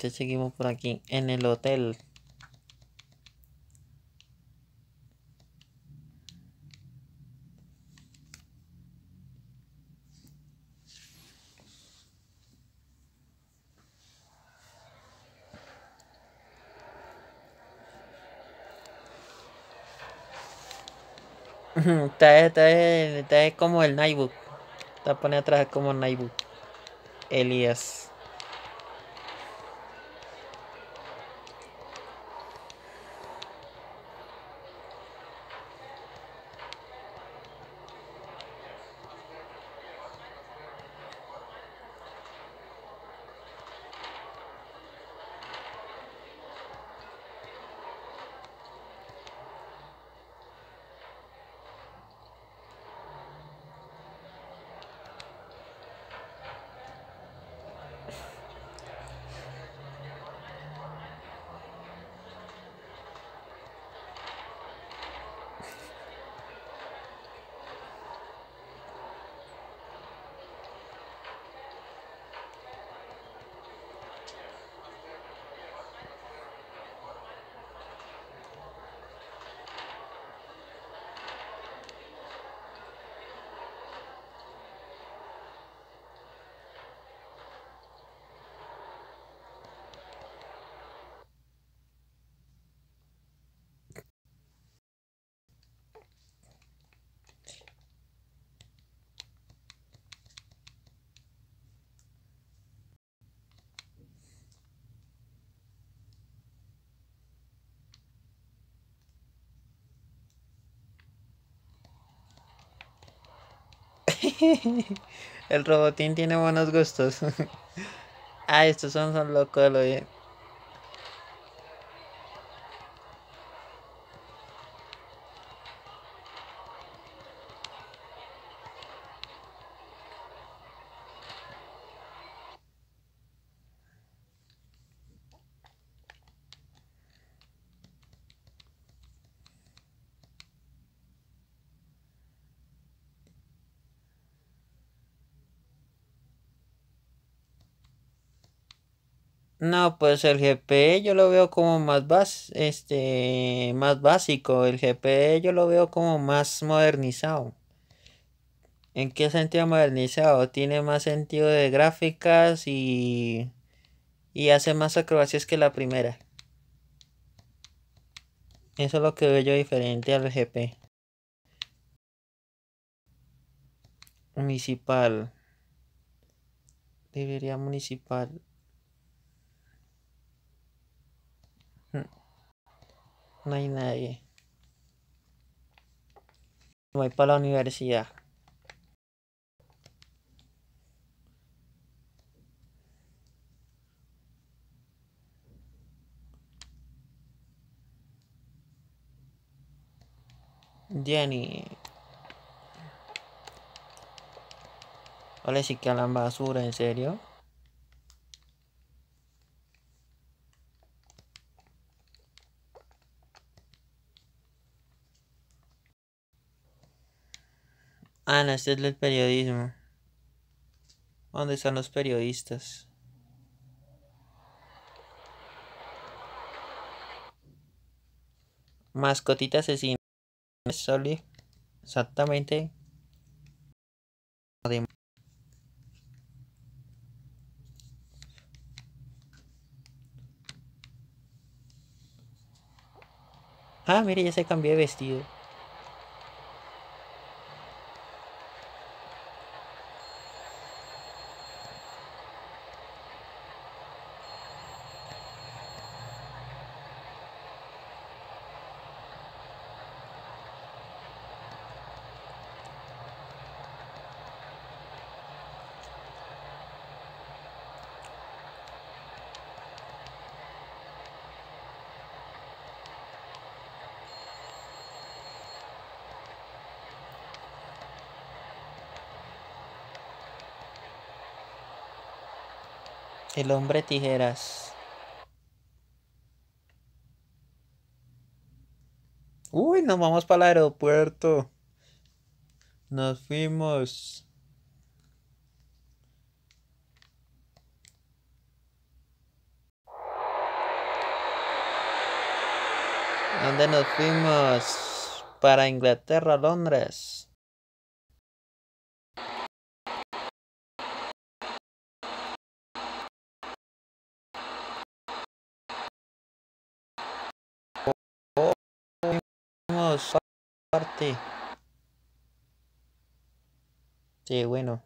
Speaker 1: Seguimos por aquí. En el hotel. Está, está, está como el Nightbook. Está pone atrás como Nightbook. Elías. [LAUGHS] El robotín tiene buenos gustos. [LAUGHS] ah, estos son, son locos, lo No, pues el GP yo lo veo como más bas este más básico. El GP yo lo veo como más modernizado. ¿En qué sentido modernizado? Tiene más sentido de gráficas y y hace más acrobacias que la primera. Eso es lo que veo yo diferente al GP. Municipal. Debería municipal. No hay nadie. Voy para la universidad. Jenny. Vale, sí que hablan basura, ¿en serio? Ah, no, este es del periodismo. ¿Dónde están los periodistas? Mascotita asesina. Soli. Exactamente. Ah, mire, ya se cambió de vestido. El hombre tijeras. Uy, nos vamos para el aeropuerto. Nos fuimos. ¿Dónde nos fuimos? Para Inglaterra, Londres. Parte. Sí, bueno.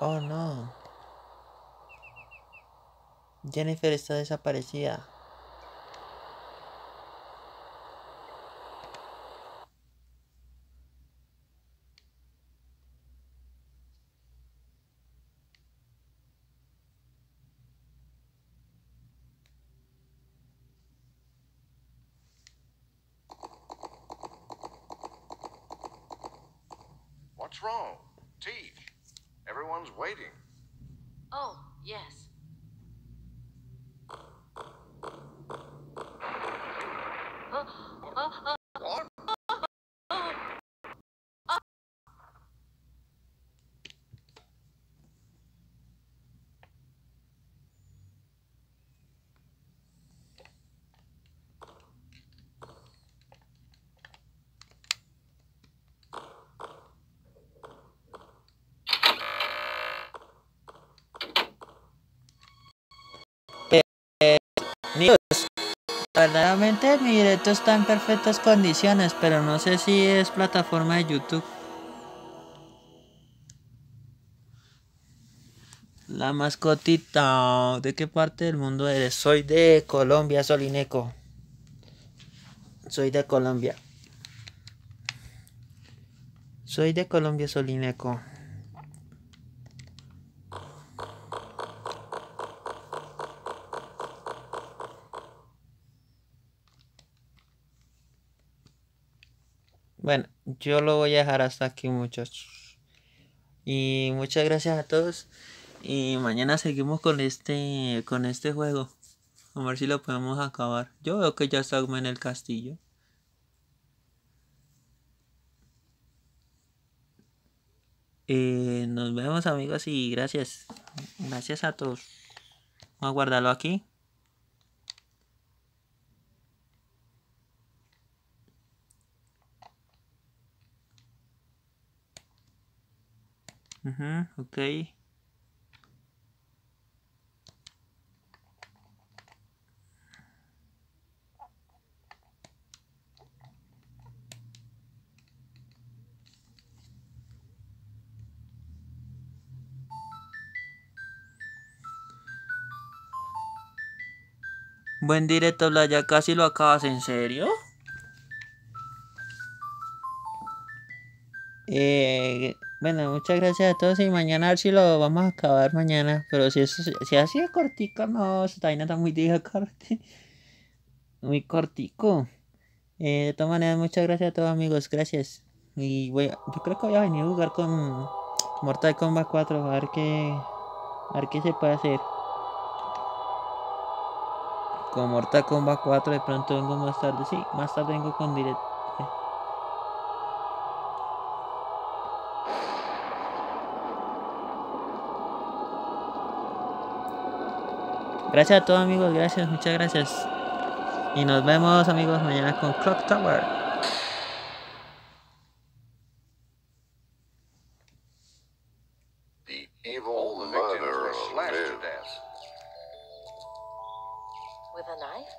Speaker 1: Oh no. Jennifer está desaparecida.
Speaker 7: What's wrong? Teeth. Everyone's waiting.
Speaker 2: Oh, yes.
Speaker 1: Verdaderamente mi directo está en perfectas condiciones, pero no sé si es plataforma de YouTube. La mascotita, ¿de qué parte del mundo eres? Soy de Colombia, Solineco. Soy de Colombia. Soy de Colombia, Solineco. Bueno, yo lo voy a dejar hasta aquí, muchachos. Y muchas gracias a todos. Y mañana seguimos con este con este juego. A ver si lo podemos acabar. Yo veo que ya está en el castillo. Eh, nos vemos amigos y gracias. Gracias a todos. Vamos a guardarlo aquí. Ujú, ok. Buen directo, Bla, ya casi lo acabas, ¿en serio? Eh, bueno, muchas gracias a todos y mañana a ver si lo vamos a acabar mañana. Pero si eso si así de cortico, no, esta vaina está muy [LAUGHS] corte. Muy cortico. Eh, de todas maneras, muchas gracias a todos amigos, gracias. Y voy a- yo creo que voy a venir a jugar con Mortal Kombat 4, a ver qué, a ver qué se puede hacer. Con Mortal Kombat 4 de pronto vengo más tarde, sí, más tarde vengo con directo. Gracias a todos amigos, gracias, muchas gracias. Y nos vemos amigos mañana con Clock Tower.
Speaker 7: The evil victims were slashed to death.
Speaker 2: With a knife?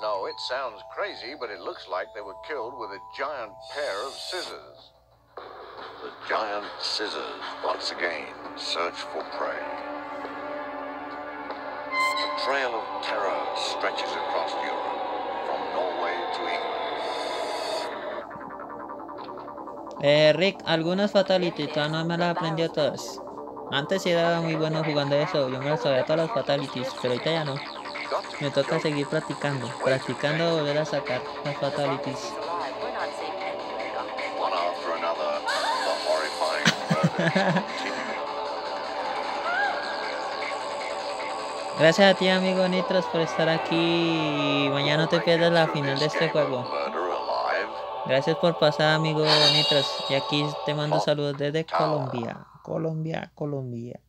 Speaker 7: No, it sounds crazy, but it looks like they were killed with a giant pair of scissors.
Speaker 8: The giant scissors once again search for prey.
Speaker 7: Trail of terror stretches across Europe, from Norway to England.
Speaker 1: Eh, Rick, algunas fatality, todavía no me las aprendió todas. Antes sí era muy bueno jugando eso, yo me las sabía todas las fatalities, pero ahorita ya no. Me toca seguir practicando, practicando volver a sacar las fatalities. [LAUGHS] Gracias a ti, amigo Nitros, por estar aquí. Mañana no te pierdas la final de este juego. Gracias por pasar, amigo Nitros. Y aquí te mando saludos desde Colombia. Colombia, Colombia.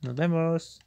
Speaker 1: Nos vemos.